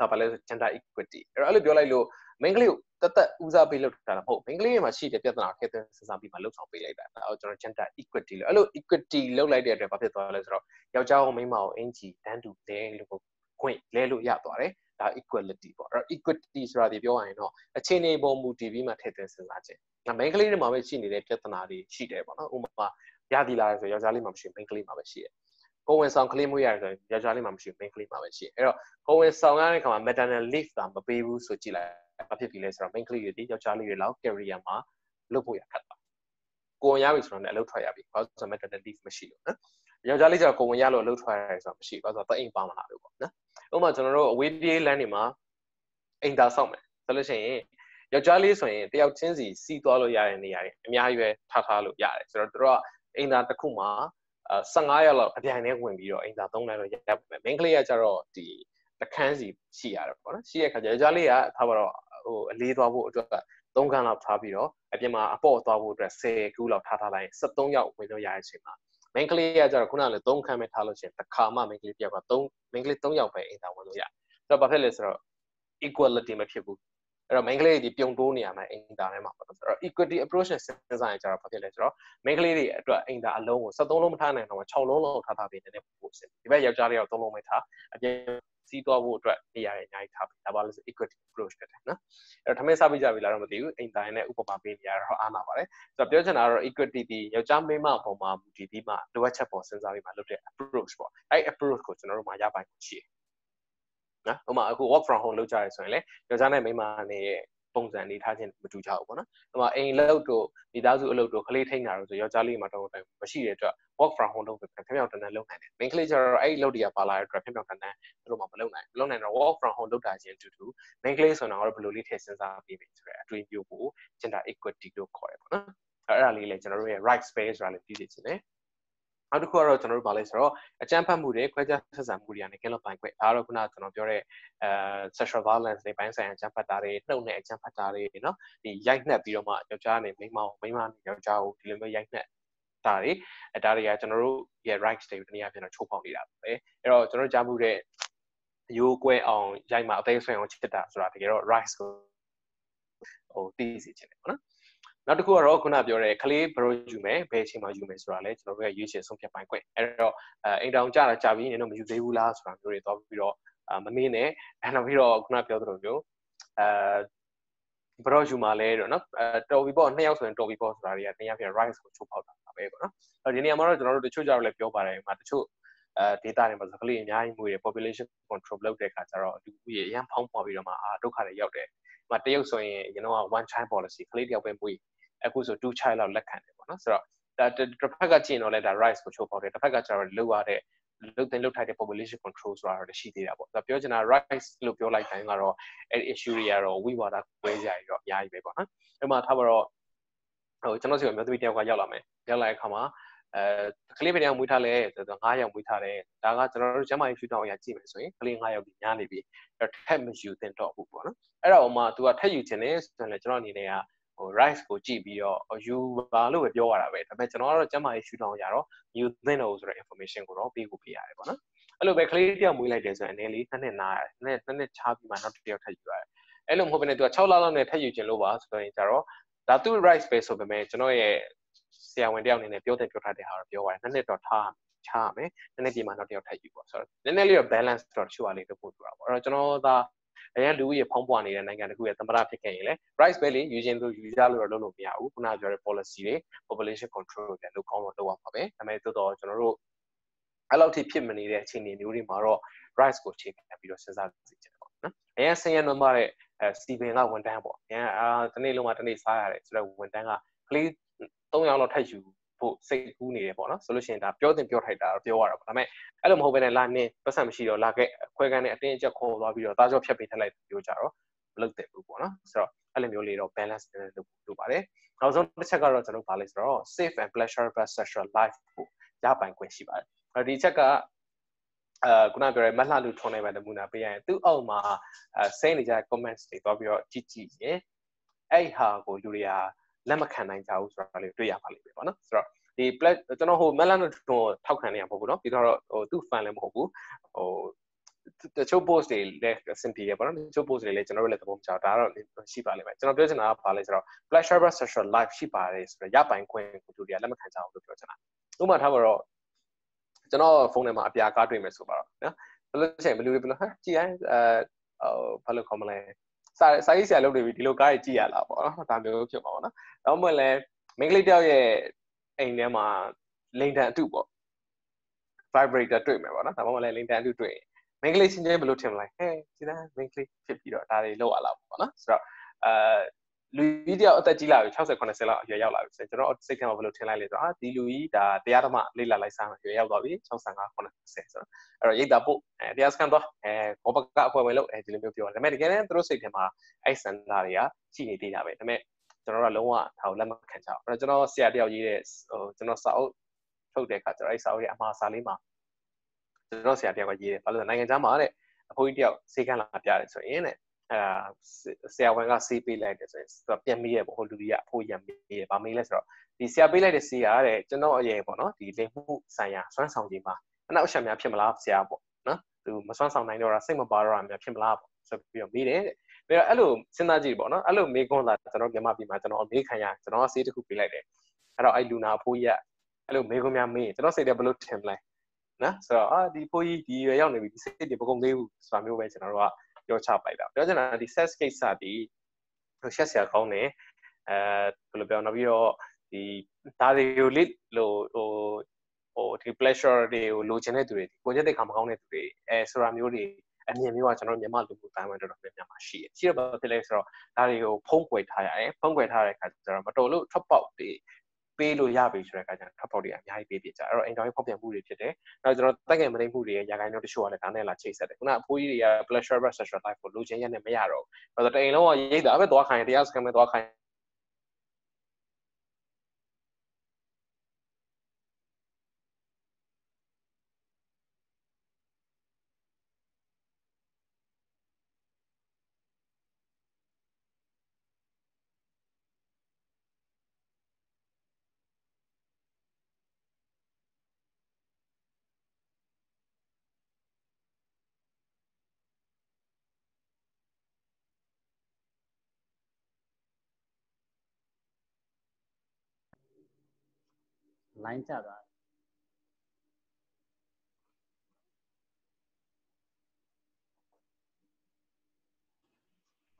ဒါပါလဲဆို gender equity အဲ့တော့အဲ့လိုပြောလိုက်လို့ main ကလေးကိုတသက်ဦးစားပေးလုပ်တာမဟုတ် main ကလေးတွေမှာရှိတဲ့ပြဿနာကိုထည့်သွင်းစဉ်းစားပြီးမှလှုပ်ဆောင်ပေးလိုက်တာအဲ့တော့ကျွန်တော် gender equity လို့အဲ့လို equity လုပ်လိုက်တဲ့အတွက်ဘာဖြစ်သွားလဲဆိုတော့ယောက်ျားကိုမိန်းမကိုအင်ဂျီတန်းတူလဲလို့ ခွင့်လဲလို့ရသွားတယ်ဒါ equality ပေါ့အဲ့တော့ equity ဆိုတာဒီပြောရရင်တော့အခြေအနေပေါ်မူတည်ပြီးမှထည့်သွင်းစဉ်းစားခြင်းငါ main ကလေးတွေမှာပဲရှိနေတဲ့ပြဿနာတွေရှိတယ်ပေါ့နော်ဥပမာရသည်လာဆိုယောက်ျားလေးမှာမရှိ main ကလေးမှာပဲရှိတယ်ကိုဝင်ဆောင်ကလေးမွေးရတယ်ဆိုရင်ယောက်ျားလေးမှမရှိ main ကလေးမှပဲရှိအဲ့တော့ကိုဝင်ဆောင်ရတဲ့ခါမှာ maternal leave တာမပေးဘူးဆိုကြည့်လိုက်ဘာဖြစ်ပြီလဲဆိုတော့ main ကလေးတွေဒီယောက်ျားလေးတွေလောက် career မှာလုပ်ဖို့ရခက်ပါကိုဝင်ရပြီဆိုတော့လည်းအလုပ်ထွက်ရပြီဘာလို့ဆို maternal leave မရှိလို့နော် ယောက်ျားလေးကျတော့ကိုဝင်ရလို့အလုပ်ထွက်ရတယ်ဆိုတော့မရှိဘာလို့ဆိုတော့တအိမ်ပါမလာလို့ပေါ့နော်ဥပမာကျွန်တော်တို့အဝေးပြေးလမ်းတွေမှာအိမ်သာဆောက်မယ်ဆိုလို့ရှိရင်ယောက်ျားလေးဆိုရင်တယောက်ချင်းစီစီးသွားလို့ရတဲ့နေရာတွေအများကြီးပဲထားထားလို့ရတယ်ဆိုတော့တို့ကအိမ်သာတစ်ခုမှာ15ရက်လောက်အပြိုင်နဲ့ဝင်ပြီးတော့အိမ်သာသုံးလိုက်တော့ရပ်မယ် main ကလေးကကျတော့ဒီတခန်းစီရှိရတယ်ပေါ့နော်ရှိရခါကျကြားလေးကထားပါတော့ဟိုအလေးသွားဖို့အတွက်3ခန်းလောက်ထားပြီးတော့အပြင်မှာအပေါ့သွားဖို့အတွက်10ခုလောက်ထားထားလိုက်73ယောက်ဝင်လို့ရတဲ့အချိန်မှာ main ကလေးကကျတော့ခုနကလည်း3ခန်းပဲထားလို့ရှိရင်တစ်ခါမှ main ကလေးတယောက်က3 main ကလေး3ယောက်ပဲအိမ်သာဝင်လို့ရအဲ့တော့ဘာဖြစ်လဲဆိုတော့ equality မဖြစ်ဘူးအဲ့တော့ main ကလေးတွေပြုံတိုးနေရမှာအိမ်သားထဲမှာပေါ့ဆိုတော့ equity approach နဲ့စဉ်းစားရင်ကျတော့ဘာဖြစ်လဲဆိုတော့ main ကလေးတွေအတွက်အိမ်သားအလုံးကို73လုံးမထားနိုင်တော့6လုံးလုံးထားထားပြီးနည်းနည်းပို့စင်ဒီဘက်ယောက်ျားလေးတော့3လုံးပဲထားအပြင် စီးသွားဖို့အတွက်နေရာတွေအများကြီးထားပြီးဒါပါလို့ဆို equity approach ဖြစ်တယ်နော်အဲ့တော့ထမင်းစားပြီးကြပြီလားတော့မသိဘူးအိမ်သားနဲ့ဥပမာပေးနေရတော့အားနာပါတယ်ဆိုတော့ပြောချင်တာကတော့ equity ဒီယောက်ျားမိန်းမအပေါ်မှာမူတည်ပြီးမှလိုအပ်ချက်ပေါ်စဉ်းစားပြီးမှလုပ်တဲ့ approach ပေါ့အဲ့ approach ကိုကျွန်တော်တို့မှာရပိုင်ရှိတယ်နော်ဥပမာအခု work from home လုပ်ကြရဆိုရင်လေယောက်ျားနဲ့မိန်းမနဲ့ ပုံစံနေထားခြင်းမတူကြဘူးပေါ့နော်။ဥပမာအိမ်လောက်တို့မိသားစုအလုပ်တို့ကလေးထိန်းတာတို့ဆိုယောက်ျားလေးမှာတော့မရှိတဲ့အတွက် work from home လုပ်ပြီးဖျောက်ဖျောက်တန်းတန်းလုပ်နိုင်တယ်။ main ကလေးကျတော့အဲ့ဒီလုပ်တွေကပါလာတဲ့အတွက်ဖျောက်ဖျောက်တန်းတန်းသူတို့မှမလုပ်နိုင်ဘူး။မလုပ်နိုင်တော့ work from home လုပ်တာချင်းတူတူ main ကလေးဆိုတော့ဘယ်လိုလေးထည့်စဉ်းစားပြီးပြီဆိုတဲ့အတွေ့အကြုံကို gender equity လို့ခေါ်တယ်ပေါ့နော်။အဲ့ဒါလေးလည်းကျွန်တော်တို့ရဲ့ right space ဆိုတာလေးသိသိချင်းတယ်။ နောက်တစ်ခုကတော့ကျွန်တော်တို့ဗာလဲဆိုတော့အကြမ်းဖက်မှုတွေခွဲခြားဆက်ဆံမှုတွေကနေကင်းလွတ်ပိုင်ခွင့်ဒါကတော့ခုနကကျွန်တော်ပြောတဲ့အဲ sexual violence တွေပိုင်းဆိုင်ရာအကြမ်းဖက်တာတွေနှုတ်နဲ့အကြမ်းဖက်တာတွေနော်ဒီရိုက်နှက်ပြီးတော့မှယောက်ျားနဲ့မိန်းမကိုမိန်းမနဲ့ယောက်ျားကိုဒီလိုမျိုးရိုက်နှက်တာတွေအဲဒါတွေကကျွန်တော်တို့ရဲ့ rights တွေတနည်းအားဖြင့်တော့ချိုးဖောက်နေတာပဲအဲ့တော့ကျွန်တော်ကြားမှုတဲ့ရိုးကွဲအောင်ရိုက်မှာအသေးဆွဲအောင်ချစ်တာဆိုတာတကယ်တော့ rights ကိုဟိုသိစေချင်တယ်ပေါ့နော် နောက်တစ်ခုကတော့ခုနပြောတဲ့ကလေးဘရိုယူမယ်ဘယ်အချိန်မှာယူမယ်ဆိုတာလည်းကျွန်တော်တို့ရဲ့ရွေးချယ်ဆုံးဖြတ်ပိုင်းခွင့်အဲ့တော့အိမ်တောင်ကြတာကြာပြီးနေတော့မယူသေးဘူးလားဆိုတာမျိုးတွေတော့ပြီးတော့မမေးနဲ့အဲ့နောက်ပြီးတော့ခုနပြောသလိုမျိုးအဲဘရော့ယူမှာလဲတော့နော်အဲတော်ပြီပေါ့နှစ်ယောက်ဆိုရင်တော်ပြီပေါ့ဆိုတာတွေကတင်ရပြ rights ကိုချိုးဖောက်တာပဲပေါ့နော်အဲဒီနေရာမှာတော့ကျွန်တော်တို့တချို့ကြတော့လည်းပြောပါတယ်မှာတချို့အဲ data တွေမှာဆိုကလေးအများကြီးမွေးတယ် population control လုပ်တဲ့အခါကျတော့ဒီဥရအရင်ဖောင်းပေါ်ပြီးတော့မှအာဒုက္ခတွေရောက်တယ်။ မှာတရုတ်ဆိုရင်ကျွန်တော်က one child policy ကလေးတယောက်ပဲမွေးအခုဆို two child လောက်လက်ခံတယ်ပေါ့နော်ဆိုတော့ဒါတစ်ဖက်ကကြည့်ရင်တော့လည်းဒါ rights ကိုချိုးဖောက်တယ်တစ်ဖက်ကကျတော့လောက်ရတဲ့လုတ်တင်လုတ်ထိုက်တဲ့ population control ဆိုတာတော့ရှိသေးတာပေါ့ဒါပြောချင်တာ rights လို့ပြောလိုက်တိုင်းကတော့အဲ့ issue တွေကတော့ဝိဝါဒကွဲကြရတော့အများကြီးပဲပေါ့နော်အဲ့မှာထားပါတော့ဟိုကျွန်တော်စီကမျိုးသမီးတယောက်ကရောက်လာမယ်ရောက်လာတဲ့အခါမှာ အဲကလေးပဲတယောက်မွေးထားလဲဆိုတော့9ယောက်မွေးထားတယ်ဒါကကျွန်တော်တို့ကျမကြီးဖြူတောင်အရာကြည့်မယ်ဆိုရင်ကလေး9ယောက်ဒီညားနေပြီထက်မယူတင်တော့ဘူးပေါ့နော်အဲ့တော့မှ तू ကထက်ယူခြင်းနဲ့ဆိုရင်လည်းကျွန်တော်အနေနဲ့ကဟို rice ကိုကြည့်ပြီးတော့ယူပါလို့ပဲပြောရတာပဲဒါပေမဲ့ကျွန်တော်ကတော့ကျမကြီးရှူတောင်းရတော့ယူသင့်တော့ဆိုတဲ့ information ကိုတော့ပေးကိုပေးရတယ်ပေါ့နော်အဲ့လိုပဲကလေးတယောက်မွေးလိုက်တယ်ဆိုရင်အနေလေးနှစ်နှစ်နားရတယ်နှစ်နှစ်ချားပြီးမှနောက်တစ်ယောက်ထပ်ယူရတယ်အဲ့လိုမဟုတ်ဘဲနဲ့သူက6လလောက်နဲ့ထပ်ယူခြင်းလို့ပါဆိုရင်ကြတော့ဒါသူ rice ပဲဆိုပေမဲ့ကျွန်တော်ရဲ့ ဆရာဝန်တယောက်အနေနဲ့ပြောတဲ့ပြောထားတဲ့ဟာတော့ပြောပါတယ်နှစ်နှစ်တော့ထားချားရမယ်နည်းနည်းဒီမှာနောက်တစ်ယောက်ထပ်ယူပေါ့ဆိုတော့နည်းနည်းလေးတော့ balance တော့တချို့ဟာလေးတော့ပို့ပြတာပေါ့အဲ့တော့ကျွန်တော်သာအရင်လူကြီးဖုံးပွားနေတဲ့နိုင်ငံတခုရဲ့သမ္မတဖြစ်ခဲ့ရင်လည်း rights ပဲလေယူခြင်းလို့ယူကြလို့တော့လုပ်လို့မရဘူးခုနပြောတဲ့ policy တွေ population control တွေလုပ်ကောင်းတော့လုပ်ရမှာပဲဒါပေမဲ့တိုးတော့ကျွန်တော်တို့အဲ့လောက်ထိဖြစ်မနေတဲ့အခြေအနေမျိုးတွေမှာတော့ rights ကိုချိန်ပြပြီးတော့စဉ်းစားကြည့်ချင်တယ်ပေါ့နော်အရင်ဆင်းရဲနှမတဲ့အဲစတီဗင်ကဝန်တန်းပေါ့အရင်အာတနေ့လုံးမှတနေ့စားရတယ်ဆိုတော့ဝန်တန်းကကလေး 3ယောက်လောက်ထပ်ယူဖို့စိတ်ကူးနေတယ်ပေါ့နော်ဆိုလို့ရှိရင်ဒါပြောတင်ပြောထိုက်တာတော့ပြောရတာပေါ့ဒါပေမဲ့အဲ့လိုမဟုတ်ဘဲနဲ့လာနေပတ်စံမရှိတော့လာခဲ့ခွဲကန်းနဲ့အတင်းအကျပ်ခေါ်သွားပြီးတော့သားကြောဖြတ်ပေးထက်လိုက်ပြောကြတော့မလုပ်တယ်ဘူးပေါ့နော်ဆိုတော့အဲ့လိုမျိုးလေးတော့ balance နဲ့လုပ်လုပ်ပါတယ်နောက်ဆုံးတစ်ချက်ကတော့ကျွန်တော်ဗာလဲဆိုတော့ safe and pleasurable sexual life ကိုရပိုင်ခွင့်ရှိပါတယ်အဲ့ဒီချက်ကအဲခုနပြောရဲမလှလူထုံးနေမှာနမူနာပေးရရင်သူ့အောက်မှာအဲစိတ်နေကြ comments တွေတော့ပြီးတော့ကြည့်ကြည့်ရင်အဲ့ဟာကိုလူတွေက လက်မခံနိုင်ကြဘူးဆိုတာလေးတွေ့ရပါလိမ့်မယ်ပေါ့နော်ဆိုတော့ဒီ plat ကျွန်တော်ဟို Melon တို့ထောက်ခံနေရမဟုတ်ဘူးเนาะပြီးတော့ဟိုသူ့ fan လည်းမဟုတ်ဘူးဟိုတချို့ post တွေလည်းအဆင်ပြေရပါတော့တချို့ post တွေလည်းကျွန်တော်တို့လည်းသဘောမကျဒါတော့ရှိပါလိမ့်မယ်ကျွန်တော်ပြောချင်တာကဘာလဲဆိုတော့ flash server social life ရှိပါတယ်ဆိုတော့ရပိုင်ခွင့်ကိုသူတွေကလက်မခံကြအောင်လို့ပြောချင်တာဥပမာထားပါတော့ကျွန်တော်ဖုန်းထဲမှာအပြာကားတွေ့မယ်ဆိုပါတော့နော်ဘယ်လိုချိန်ဘယ်လိုဘယ်လိုဟာကြည်ရင်အဲဟိုဘာလို့ခေါ်မလဲ စာစာရေးဆရာလုပ်နေပြီဒီလိုကားကြီးကြည့်ရလားပေါ့နော်ဒါမျိုးဖြစ်မှာပေါ့နော်တော့မှလည်းမိန်းကလေးတယောက်ရဲ့အိမ်ထဲမှာလိန်တန်အတုပေါ့ vibrator တွေ့မယ်ပေါ့နော်ဒါမှမဟုတ်လည်းလိန်တန်အတုတွေ့ရင်မိန်းကလေးချင်းချင်းဘယ်လိုထင်မလဲဟဲ့ဒီလားမိန်းကလေးဖြစ်ပြီးတော့ဒါတွေလောက်ရလာပေါ့နော်ဆိုတော့အာ လူကြီးတယောက်အသက်ကြီးလာပြီ60 90လောက်အရွယ်ရောက်လာပြီဆိုကျွန်တော်စိတ်ထဲမှာဘယ်လိုထင်လိုက်လဲဆိုတော့အာဒီလူကြီးဒါတရားဓမ္မလေ့လာလိုက်စားမှအရွယ်ရောက်သွားပြီ65 90ဆိုတော့အဲ့တော့ရိတ်တာပို့အဲတရားစကန်တော့အဲဘောပကအဖွဲဝင်လို့အဲဒီလိုမျိုးပြောတယ်ဒါပေမဲ့တကယ်တမ်းသူတို့စိတ်ထဲမှာအဲ့စံသားတွေကရှိနေသေးတာပဲဒါပေမဲ့ကျွန်တော်တို့ကလုံးဝဒါကိုလက်မခံကြဘူးအဲ့တော့ကျွန်တော်ဆရာတယောက်ရေးတဲ့ဟိုကျွန်တော်စာအုပ်ထုတ်တဲ့အခါကျတော့အဲ့စာအုပ်ရဲ့အမှားစာလေးမှာကျွန်တော်ဆရာတယောက်ကရေးတယ်ဘာလို့လဲနိုင်ငံခြားမှာတဲ့အဖိုးကြီးတယောက်စေကန်းလာပြတယ်ဆိုရင်တဲ့ အဲဆရာဝန်ကဆေးပေးလိုက်တယ်ဆိုရင်သူကပြန်မေးရပေါ့ဟိုလူကြီးကအဖိုးရံမေးရဗာမေးလဲဆိုတော့ဒီဆရာပေးလိုက်တဲ့ဆေးရတဲ့ကျွန်တော်အရင်ပေါ့နော်ဒီလိမ်မှုဆိုင်ရာစွမ်းဆောင်ခြင်းမှာအနောက်အချက်များဖြစ်မလားဆရာပေါ့နော်သူမစွမ်းဆောင်နိုင်တော့တာစိတ်မပါတော့တာများဖြစ်မလားပေါ့ဆိုပြီးတော့မေးတယ်တဲ့ပြီးတော့အဲ့လိုစဉ်းစားကြည့်ပေါ့နော်အဲ့လိုမေးခွန်းလာကျွန်တော်မြန်မာပြည်မှာကျွန်တော်မေးခံရကျွန်တော်ဆေးတစ်ခုပေးလိုက်တယ်အဲ့တော့အဲ့လူနာအဖိုးကြီးကအဲ့လိုမေးခွန်းများမေးကျွန်တော်စိတ်ထဲဘယ်လိုထင်မလဲနော်ဆိုတော့အာဒီဖိုးကြီးဒီရွယ်ရောက်နေပြီဒီစိတ်တွေပကုံသေးဘူးဆိုတာမျိုးပဲကျွန်တော်တို့က ပြောချလိုက်တာပြောချင်တာဒီ sex case စဒီဟိုရှက်ဆရာကောင်းတယ်အဲဘယ်လိုပြောနောက်ပြီးတော့ဒီဒါတွေကိုလိလို့ဟိုဟိုဒီ pleasure တွေကိုလိုချင်တဲ့သူတွေကိုယ်ချက်တဲ့ခါမကောင်းတဲ့သူတွေအဲဆိုတာမျိုးတွေအမြင်မျိုးကကျွန်တော်မြန်မာလူမှုတိုင်းမှာတော်တော်များများမှာရှိတယ်ရှိတော့ဘာဖြစ်လဲဆိုတော့ဒါတွေကိုဖုံးကွယ်ထားရတယ်ဖုံးကွယ်ထားတဲ့အခါကျတော့မတော်လို့ထွက်ပေါက်တွေ ပေးလို့ရပြီဆိုတဲ့အခါကျတော့ထပ်ပေါက်တွေအများကြီးပေးပြကြအဲ့တော့အိမ်တော်ရေးဖောက်ပြန်မှုတွေဖြစ်တယ်နောက်ကျွန်တော်တက်ငယ်မနေမှုတွေရဲ့ရာခိုင်နှုန်းတချို့ကလည်းဒါနဲ့လာချိတ်ဆက်တယ်ခုနအဖိုးကြီးတွေက pleasure versus sexual life ကိုလိုချင်ရက်နဲ့မရတော့ဘူးအဲ့တော့တိမ်လုံးကရိတ်တာပဲသွားခိုင်းတရားစကန်ပဲသွားခိုင်း
line ကျသွားတယ်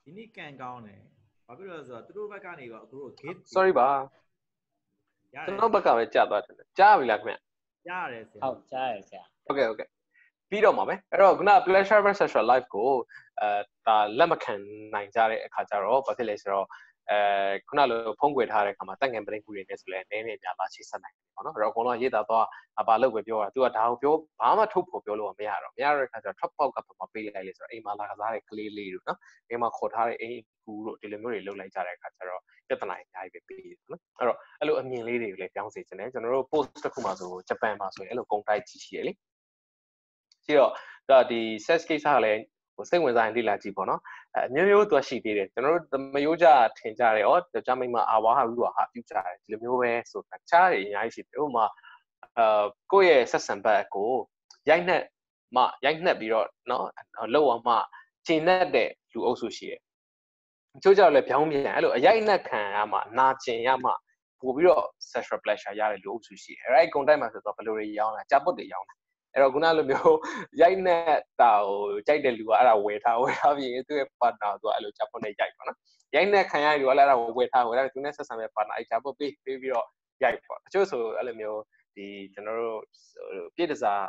ဒီနေ့ကန်ကောင်းတယ်ဘာဖြစ်လို့လဲဆိုတော့သူတို့ဘက်ကနေတော့အခုတို့ gift
sorry ပါ
ရတ
ကျွ
ယ်
န်တော်ဘက်ကပဲကြာသွားတယ်ကြားပြီလားခင်ဗျ
ရတယ်ဆရာ
ဟုတ်ကြားရဆရာ
ဟုတ်ကဲ့ဟုတ်ကဲ့ပြီးတော့မှာပဲအဲ့တော့ခုန pleasure versus sexual life ကိုအဲဒါလက်မခံနိုင်ကြတဲ့အခါကျတော့ဘာဖြစ်လဲဆိုတော့ အဲခုနလိုဖုံးကွယ်ထားတဲ့အခါမှာတက်ငန်ပရိတ်ကူတွေနဲ့ဆိုလဲနည်းနည်းများလာချိဆက်နိုင်တယ်ပေါ့နော်အဲ့တော့အကုန်လုံးရေးသားတော့ဘာလို့ပဲပြောတာ तू ကဒါကိုပြောဘာမှထုတ်ဖို့ပြောလို့မရတော့မရတဲ့အခါကျတော့ top out ကဘာပေးလိုက်လဲဆိုတော့အိမ်မှာလာကစားတဲ့ကလေးလေးတို့နော်အိမ်မှာခေါ်ထားတဲ့အိမ်ကူတို့ဒီလိုမျိုးတွေလုပ်လိုက်ကြတဲ့အခါကျတော့ပြဿနာအများကြီးပဲပြီးတယ်နော်အဲ့တော့အဲ့လိုအမြင်လေးတွေကိုလည်းပြောင်းစေချင်တယ်ကျွန်တော်တို့ post တစ်ခုမှဆိုဂျပန်မှာဆိုရင်အဲ့လိုကုန်တိုက်ကြီးရှိရလေရှိတော့ဒါဒီ sex case ကလည်းဟိုစိတ်ဝင်စားရင်လေ့လာကြည့်ပေါ့နော် အဲမျိုးမျိုးသူရှိသေးတယ်ကျွန်တော်တို့မယိုးကြထင်ကြတယ်ဩယောက်ျားမိန်းမအာဝါဟာပြီးတော့ဟာပြုကြတယ်ဒီလိုမျိုးပဲဆိုတာတခြားတွေအများကြီးရှိတယ်ဥပမာအာကိုယ့်ရဲ့ဆက်ဆံဘက်ကိုရိုက်နှက်မှရိုက်နှက်ပြီးတော့နော်လောက်အောင်မှချိန်နှက်တဲ့လူအုပ်စုရှိတယ်အချို့ကြောင့်လည်းပြောင်းပြန်အဲ့လိုအရိုက်နှက်ခံရမှနာကျင်ရမှပို့ပြီးတော့ sexual pleasure ရတဲ့လူအုပ်စုရှိတယ်အဲ့ဒီ contact မှာဆိုတော့ဘယ်လိုတွေရောင်းလဲကြာပုတ်တွေရောင်းတယ် အဲ့တော့ခုနလိုမျိုးရိုက်နေတာကိုကြိုက်တဲ့လူကအဲ့ဒါဝယ်ထားဝယ်ထားပြီးသူ့ရဲ့ partner ကအဲ့လိုကြာပုတ်နဲ့ရိုက်ပါနော်ရိုက်နေခံရတဲ့လူကလည်းအဲ့ဒါကိုဝယ်ထားဝယ်ထားသူနဲ့ဆက်ဆံတဲ့ partner အဲ့ကြာပုတ်ပေးပေးပြီးတော့ရိုက်ပေါ့အချို့ဆိုအဲ့လိုမျိုးဒီကျွန်တော်တို့ပြည့်တစား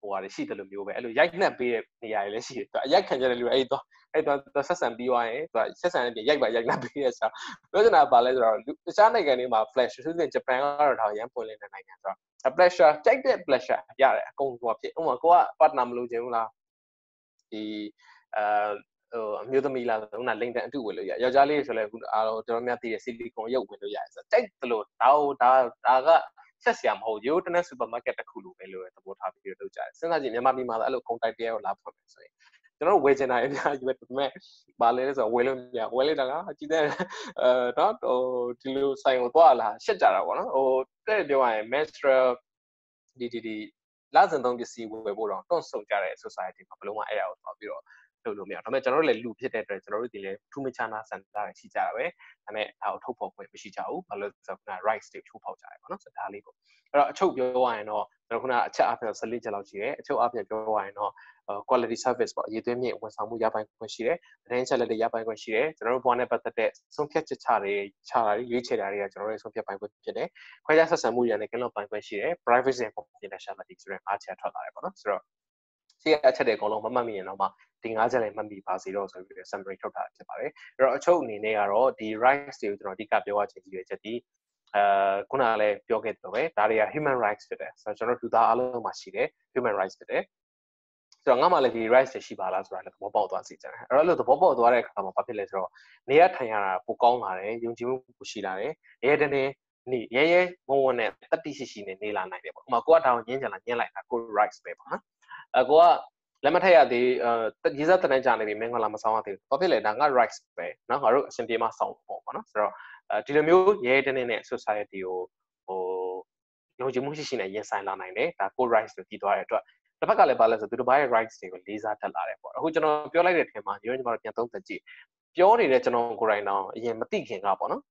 ဟိုဟာရှိတယ်လို့မျိုးပဲအဲ့လိုရိုက်နှက်ပေးတဲ့နေရာတွေလည်းရှိတယ်သူအရိုက်ခံကြတဲ့လူအဲ့တော့အဲ့တော့ဆက်ဆံပြီးသွားရင်သူဆက်ဆံတဲ့ရိုက်ပါရိုက်နှက်ပေးရစားပြောချင်တာကဘာလဲဆိုတော့တခြားနိုင်ငံတွေမှာ flash သူကဂျပန်ကတော့ဒါရန်ပွင့်လင်းတဲ့နိုင်ငံဆိုတော့ pleasure ကြိုက်တဲ့ pleasure ရတယ်အကုန်ဟိုဖြစ်ဥပမာကိုက partner မလို့ခြင်းဘူးလားဒီအဲဟိုအမျိုးသမီးလားခုနလိန်တန်အတူဝင်လို့ရယောက်ျားလေးဆိုလည်းအခုအားလုံးတော်တော်များသိတဲ့ဆီလီကွန်ရုပ်ဝင်လို့ရတယ်ဆိုတော့ကြိုက်တယ်လို့ဒါဒါဒါက ဆက်ဆရာမဟုတ်ရိုးတနက်စူပါမားကတ်တစ်ခုလိုပဲလို့သဘောထားပြီးတော့လုပ်ကြတယ်စဉ်းစားကြည့်မြန်မာပြည်မှာအဲ့လို contact တရားကိုလာဖွင့်မယ်ဆိုရင်ကျွန်တော်ဝယ်ချင်တာအများကြီးပဲဒါပေမဲ့ဘာလဲဆိုတော့ဝယ်လို့မရဝယ်လိုက်တာကအကြည့်တဲ့အဲတော့ဟိုဒီလိုဆိုင်ကိုသွားလာရှက်ကြတာပေါ့နော်ဟိုတဲ့ပြောရရင် menstrual ဒီဒီဒီလစဉ်သုံးပစ္စည်းဝယ်ဖို့တော့တွန့်ဆုံကြတဲ့ society မှာဘယ်လုံးမှအဲ့အရာကိုသွားပြီးတော့ လုပ်လို့မရဒါပေမဲ့ကျွန်တော်တို့လည်းလူဖြစ်တဲ့အတွက်ကျွန်တော်တို့ဒီလည်းထူးမခြားနာစံတာတွေရှိကြတာပဲဒါပေမဲ့ဒါကိုထုတ်ဖော်ခွင့်မရှိကြဘူးဘာလို့လဲဆိုတော့ခုန rights တွေချိုးဖောက်ကြတယ်ပေါ့နော်စဒါလေးပေါ့အဲ့တော့အချုပ်ပြောရရင်တော့ကျွန်တော်ခုနအချက်အပြင်14ချက်လောက်ရှိတယ်အချုပ်အပြင်ပြောရရင်တော့ quality service ပေါ့အရေးသွင်းမြင့်ဝန်ဆောင်မှုရပိုင်ခွင့်ရှိတယ်။သတင်းချက်လက်တွေရပိုင်ခွင့်ရှိတယ်။ကျွန်တော်တို့ဘဝနဲ့ပတ်သက်တဲ့ဆုံးဖြတ်ချက်ချတွေချတာတွေရွေးချယ်တာတွေကကျွန်တော်တို့ဆုံးဖြတ်ပိုင်ခွင့်ဖြစ်တယ်။ခွဲခြားဆက်ဆံမှုရတဲ့ကင်းလွတ်ပိုင်ခွင့်ရှိတယ်။ privacy and confidentiality ဆိုတဲ့အားချက်ထွက်လာတယ်ပေါ့နော်။ဆိုတော့ စီအချက်တွေအကုန်လုံးမမှတ်မိရင်တော့မှဒီ၅ချက်လည်းမှတ်မိပါစေတော့ဆိုပြီး summary ထုတ်တာဖြစ်ပါတယ်။အဲ့တော့အချုပ်အနေနဲ့ကတော့ဒီ rights တွေကိုကျွန်တော်အဓိကပြောရချင်ကြီးရဲ့ချက်ဒီအဲခုနကလည်းပြောခဲ့တယ်ပဲဒါတွေက human rights ဖြစ်တယ်ဆိုတော့ကျွန်တော်တို့လူသားအလုံးမှာရှိတယ် human rights ဖြစ်တယ်ဆိုတော့ငါမှလည်းဒီ rights တွေရှိပါလားဆိုတာလည်းသဘောပေါက်သွားစီကြတယ်အဲ့တော့လို့သဘောပေါက်သွားတဲ့အခါမှာဘာဖြစ်လဲဆိုတော့နေရထိုင်ရတာပိုကောင်းလာတယ်ယုံကြည်မှုပိုရှိလာတယ်ရဲတနေနေရဲရဲဝုံဝုံနဲ့တတိရှိရှိနဲ့နေလာနိုင်တယ်ပေါ့ဥပမာကိုကတောင်ညင်းချင်လာညင်းလိုက်တာကို rights ပဲပေါ့နော် အကိုကလက်မထက်ရသေးအဲရေးစားတန်းကြနေပြီမင်္ဂလာမဆောင်ရသေးဘူးဘာဖြစ်လဲဒါငါ rights ပဲเนาะငါတို့အရှင်ပြေမဆောင်ပေါ့ပေါ့နော်ဆိုတော့အဲဒီလိုမျိုးရဲတနေနဲ့ society ကိုဟိုယုံကြည်မှုရှိရှိနဲ့ရင်ဆိုင်လာနိုင်တယ်ဒါကို rights ကိုတည်သွားတဲ့အတွက်တစ်ဖက်ကလည်းပါလဲဆိုသူတို့ဘာရဲ့ rights တွေကိုလေးစားတက်လာတယ်ပေါ့အခုကျွန်တော်ပြောလိုက်တဲ့အထင်မှာဒီလိုညီမတို့ပြန်သုံးသပ်ကြည့်ပြောနေတဲ့ကျွန်တော်ကိုယ်တိုင်တော့အရင်မသိခင်ကပေါ့နော်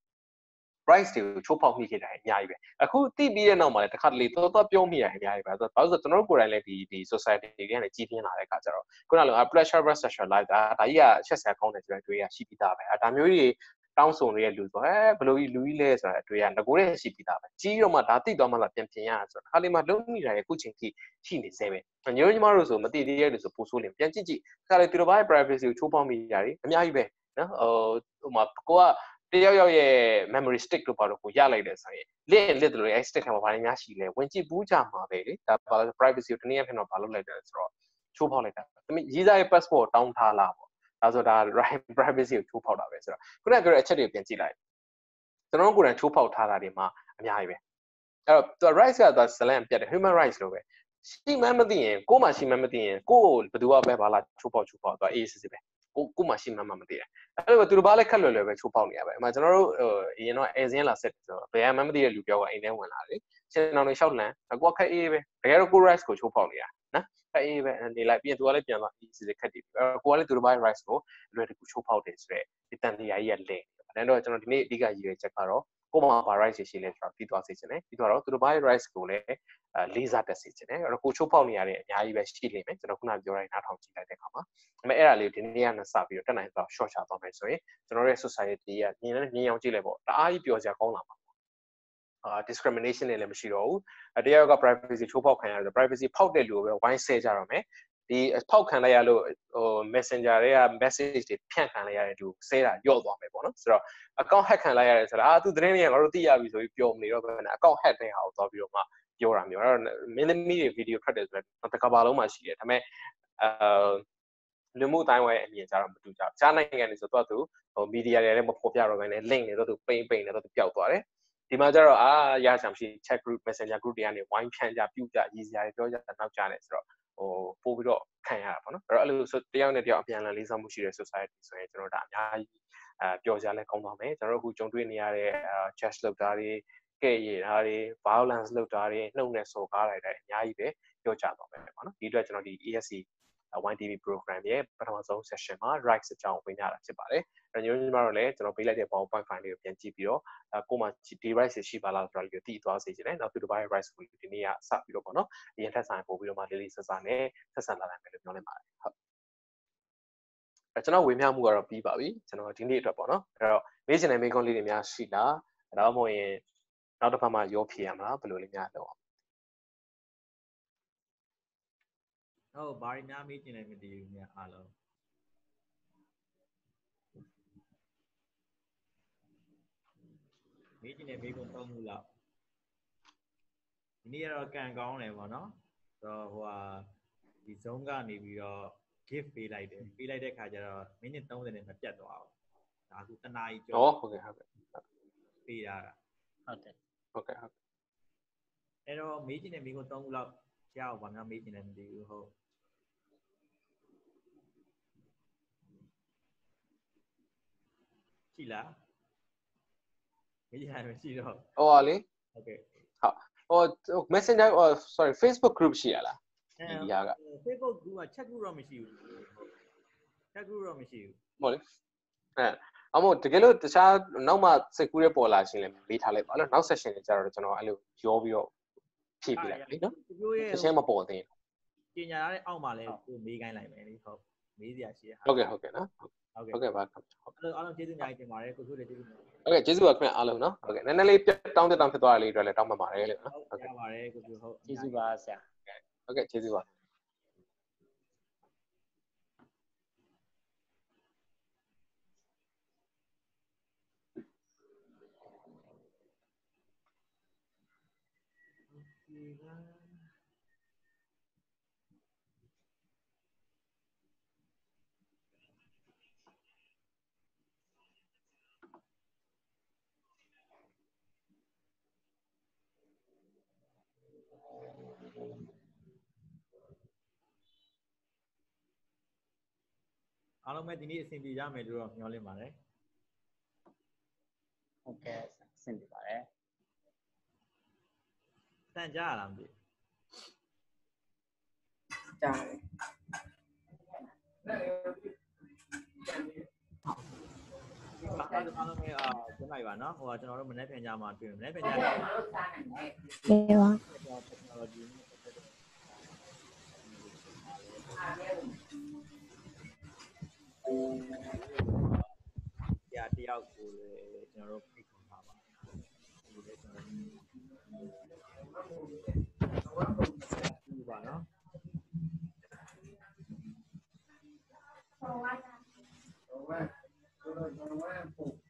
rights တွေကိုချိုးဖောက်မိခဲ့တာအများကြီးပဲအခုသိပြီးတဲ့နောက်မှာလည်းတစ်ခါတလေတော့တော့ပြောမိရအများကြီးပဲဆိုတော့ဘာလို့ဆိုကျွန်တော်တို့ကိုယ်တိုင်လည်းဒီဒီ society တွေကနေကြီးပြင်းလာတဲ့အခါကျတော့ခုနကလို pressure versus sexual life ဒါဒါကြီးကချက်ဆရာကောင်းတယ်ဆိုတဲ့တွေ့ရရှိပြီးသားပဲအဲဒါမျိုးကြီးတောင်းဆိုနေတဲ့လူဆိုဟဲဘယ်လိုကြီးလူကြီးလဲဆိုတာအတွေ့ရငကိုရဲ့ရှိပြီးသားပဲကြီးတော့မှဒါသိတော့မှလာပြန်ပြင်ရဆိုတော့ခါလေးမှလုံးမိတာရဲ့အခုချိန်ထိရှိနေသေးပဲညိုညီမတို့ဆိုမသိသေးတဲ့လူဆိုပို့ဆိုးလင်ပြန်ကြည့်ကြည့်ခါလေးသူတို့ဘာရဲ့ privacy ကိုချိုးဖောက်မိတာတွေအများကြီးပဲနော်ဟိုဟိုမှာကိုက တယောက်ယောက်ရဲ့ memory stick လို့ပါတော့ကိုရလိုက်တယ်ဆိုရင်လစ်လစ်တယ်လို့အဲ stick ထဲမှာဘာတွေများရှိလဲဝင်ကြည့်ဘူးကြမှာပဲလေဒါဘာလို့ privacy ကိုတနည်းအားဖြင့်တော့ဘာလုပ်လိုက်တယ်ဆိုတော့ချိုးဖောက်လိုက်တာသမီးရေးစားရဲ့ passport တောင်းထားလားပေါ့ဒါဆိုဒါ right privacy ကိုချိုးဖောက်တာပဲဆိုတော့ခုနကပြောတဲ့အချက်တွေပြန်ကြည့်လိုက်ကျွန်တော်တို့ကိုယ်တိုင်ချိုးဖောက်ထားတာတွေမှာအများကြီးပဲအဲ့တော့ rights ကသာဇလန်ပြတ်တယ် human rights လို့ပဲရှိမှမသိရင်ကို့မှာရှိမှမသိရင်ကို့ဘယ်သူကပဲဘာလာချိုးဖောက်ချိုးဖောက်သွားအေးစစ်စစ်ပဲ ကိုကိုမှရှိမှမမသိတယ်အဲ့လိုသူတို့ဘာလဲခက်လွယ်လွယ်ပဲချိုးပေါက်နေရပဲအမှကျွန်တော်တို့ဟိုအရင်တော့အဲဇင်းလာဆက်ဆိုတော့ဘယ်မှမသိတဲ့လူပြောကအိမ်ထဲဝင်လာတယ်ရှင်တော်တွေလျှောက်လန်ကိုကခက်အေးပဲတကယ်တော့ကို rice ကိုချိုးပေါက်နေတာနော်ခက်အေးပဲနေလိုက်ပြီးသူကလည်းပြန်သွားဒီစစ်စစ်ခက်တည်ပြီးအဲ့ကိုကလည်းသူတို့ဘာ rice ကိုအလွယ်တကူချိုးပေါက်တယ်ဆိုတော့ဒီတန်တရားကြီးကလဲတယ်ဒါတော့ကျွန်တော်ဒီနေ့အဓိကရည်ရွယ်ချက်ကတော့ ကိုယ်မှာဘာ rights ရှိလဲကျွန်တော်ပြီးသွားစေချင်တယ်ပြီးတော့သူတို့ဘာ rights ကိုလည်းအဲလေးစားတက်စေချင်တယ်အဲ့တော့ကိုချိုးပေါက်နေရတဲ့အများကြီးပဲရှိလိမ့်မယ်ကျွန်တော်ခုနပြောတိုင်းနားထောင်ကြည့်လိုက်တဲ့အခါမှာဒါပေမဲ့အဲ့ဒါလေးကိုဒီနေ့ကနေစပြီးတော့တက်နိုင်တော့ short ချသွားမယ်ဆိုရင်ကျွန်တော်ရဲ့ society ကညင်နဲ့ညင်အောင်ကြည့်လိုက်ပေါ့တအားကြီးပျော်စရာကောင်းလာမှာအာ discrimination တွေလည်းမရှိတော့ဘူး။တရားရောက privacy ချိုးဖောက်ခံရတယ် privacy ဖောက်တဲ့လူကိုပဲဝိုင်းဆဲကြတော့မယ်။ ဒီဖောက်ခံလိုက်ရလို့ဟို messenger တွေက message တွေဖြန့်ခံလိုက်ရတဲ့သူဆဲတာညော့သွားမယ်ပေါ့နော်။ဆိုတော့ account hack ခံလိုက်ရတယ်ဆိုတာအာသူသတင်းတွေကငါတို့သိရပြီဆိုပြီးပြောမနေတော့ဘယ်နဲ့ account hack တဲ့ဟာကိုသွားပြီးတော့မှပြောတာမျိုး။အဲ့တော့မင်းသမီးတွေ video ထွက်တယ်ဆိုတော့တစ်ကမ္ဘာလုံးမှာရှိတယ်။ဒါပေမဲ့အာလူမှုအတိုင်းဝိုင်းအမြင်ကြတော့မတူကြဘူး။ဈာနိုင်ငံတွေဆိုတော့သူဟို media တွေလည်းမဖော်ပြတော့ဘဲနဲ့ link တွေတော့သူပိန်ပိန်နဲ့တော့သူပျောက်သွားတယ်။ ဒီမှာကျတော့အာရချင်မရှိ chat group messenger group တွေကနေဝိုင်းဖြန့်ကြပြုကြရည်စရာတွေပြောကြနောက်ကြတယ်ဆိုတော့ဟိုပို့ပြီးတော့ခံရတာပေါ့နော်အဲ့တော့အဲ့လိုဆိုတယောက်နဲ့တယောက်အပြန်အလှန်လေးစားမှုရှိတဲ့ society ဆိုရင်ကျွန်တော်တို့ဒါအများကြီးအဲပျော်စရာလည်းကောင်းသွားမယ်ကျွန်တော်တို့အခုကြုံတွေ့နေရတဲ့ chat လောက်တာတွေကဲ့ရတာတွေ violence လောက်တာတွေနှုတ်နဲ့စော်ကားလိုက်တာအများကြီးပဲပြောကြသွားမယ်ပေါ့နော်ဒီအတွက်ကျွန်တော်ဒီ ESC 1TV program ရဲ့ပထမဆုံး session မှာ rights အကြောင်းဝင်ရတာဖြစ်ပါတယ်။အဲညညီမတို့လည်းကျွန်တော်ပေးလိုက်တဲ့ PowerPoint file လေးကိုပြန်ကြည့်ပြီးတော့အဲကိုမှဒီ rights ရှိပါလားဆိုတာလေးကိုသိသွားစေချင်တယ်။နောက်သူတစ်ပိုင်း rights ကိုဒီနေ့ကစပြီးတော့ပေါ့နော်။အရင်ထက်ဆိုင်ပို့ပြီးတော့မှလေးလေးဆက်ဆက်နဲ့ဆက်ဆက်လာနိုင်မယ်လို့ပြောနေပါတယ်။ဟုတ်အဲကျွန်တော်ဝေမျှမှုကတော့ပြီးပါပြီကျွန်တော်ဒီနေ့အတွက်ပေါ့နော်အဲ့တော့မေးချင်တဲ့မေးခွန်းလေးတွေများရှိလားအဲ့တော့မဟုတ်ရင်နောက်တစ်ဖက်မှာရောဖြေရမလားဘယ်လိုလေးများလုပ်အောင်
ဟုတ်ဘာတွေများမေးကျင်လဲမသိဘူးများအားလုံးမေးကျင်တဲ့မေးခွန်းတော့မှုလောက်ဒီနေ့ကတော့ကံကောင်းတယ်ပေါ့နော်ဆိုတော့ဟိုဟာဒီ zone ကနေပြီးတော့ gift ပေးလိုက်တယ်ပေးလိုက်တဲ့ခါကျတော့မိနစ်30နဲ့မပြတ်သွားဘူးဒါအခုတနာကြီး
ဩ
ကျော်
ဟုတ်ကဲ့ဟုတ်ကဲ့
ပေးရတာ
ဟုတ်တယ်
ဟုတ်ကဲ့ဟုတ်ကဲ့
အဲ့တော့မေးကျင်တဲ့မိကို၃ခုလောက်ရအောင်ဗာများမေးကျင်တယ်မသိဘူးဟုတ် ရှိလားမေးကျင်တယ်မရှိတော့
ဟိုပါလေ
ဟုတ်ကဲ့
ဟို messenger ဟို sorry facebook group ရှိရလား
အဲ
ဒီဟာက
Facebook group က chat group တော့မရှိဘူးဟုတ် chat group တော့မရှိဘူး
ဟုတ်လေအဲအမို့တကယ်လို့တခြားနောက်မှစိတ်ကူးရပေါ်လာရှင်လည်းမေးထားလိုက်ပါလို့နောက် session တွေကျတော့ကျွန်တော်အဲ့လိုရောပြီးတော့ဖြည့်ပြလိုက်လေနော်
ဒီလိုရဲ့
တစ်ချင်းမပေါ်သေး
ပညာရတဲ့အောက်မှာလည်းကိုမေးခိုင်းလိုက်မယ်လေဟုတ်မေးစရာရှိတဲ့ဟာ
ဘူးဟုတ်ကဲ့ဟုတ်ကဲ့နော်
ဟုတ်ကဲ့
ဟုတ်ကဲ့ပါဟုတ်
အဲ့တော့အားလုံးကျေးဇူးအများကြီးတင်ပါတယ်ကိုဆိုလည်းကျေးဇူးတင်ပါတယ်
ကဲ့ကျေးဇူးပါခင်ဗျအားလုံးနော်ဟုတ်ကဲ့နည်းနည်းလေးပြတ်တောင်းတက်တောင်းဖြစ်သွားတယ်လေးအတွက်လည်းတောင်းပန်ပါတယ်လို့နော်
ဟုတ်
ဟုတ်
ကဲ့
ကဲ့
ပါတယ်ကိုဆိုဟုတ်
ကျေးဇူးပါဆရာ
ဟုတ်ကဲ့ကျေးဇူးပါ
အားလုံးပဲဒီနေ့အဆင်ပြေကြမယ်လို့တော့မျှော်လင့်ပါတယ်
ဟုတ်ကဲ့ဆင်ပြပါတယ်
တန်ကြရလားမသိ
ကြားတယ်
ဘူးအားလုံးအားလုံးပဲအာ ကျွန်တော်တို့မနေ့ပြန်ကြမှာပြင်မနေ့ပြန်ကြ
တယ်။
ဟုတ်ပါ။ကြာတယောက်ကိုလည်းကျွန်တော်တို့ဖိတ်ခေါ်ပါပါ။ဒီလည်းကျွန်တော်ဒီပါနော်။ဟုတ်ပါ။ဟုတ်ပါ။ Gracias.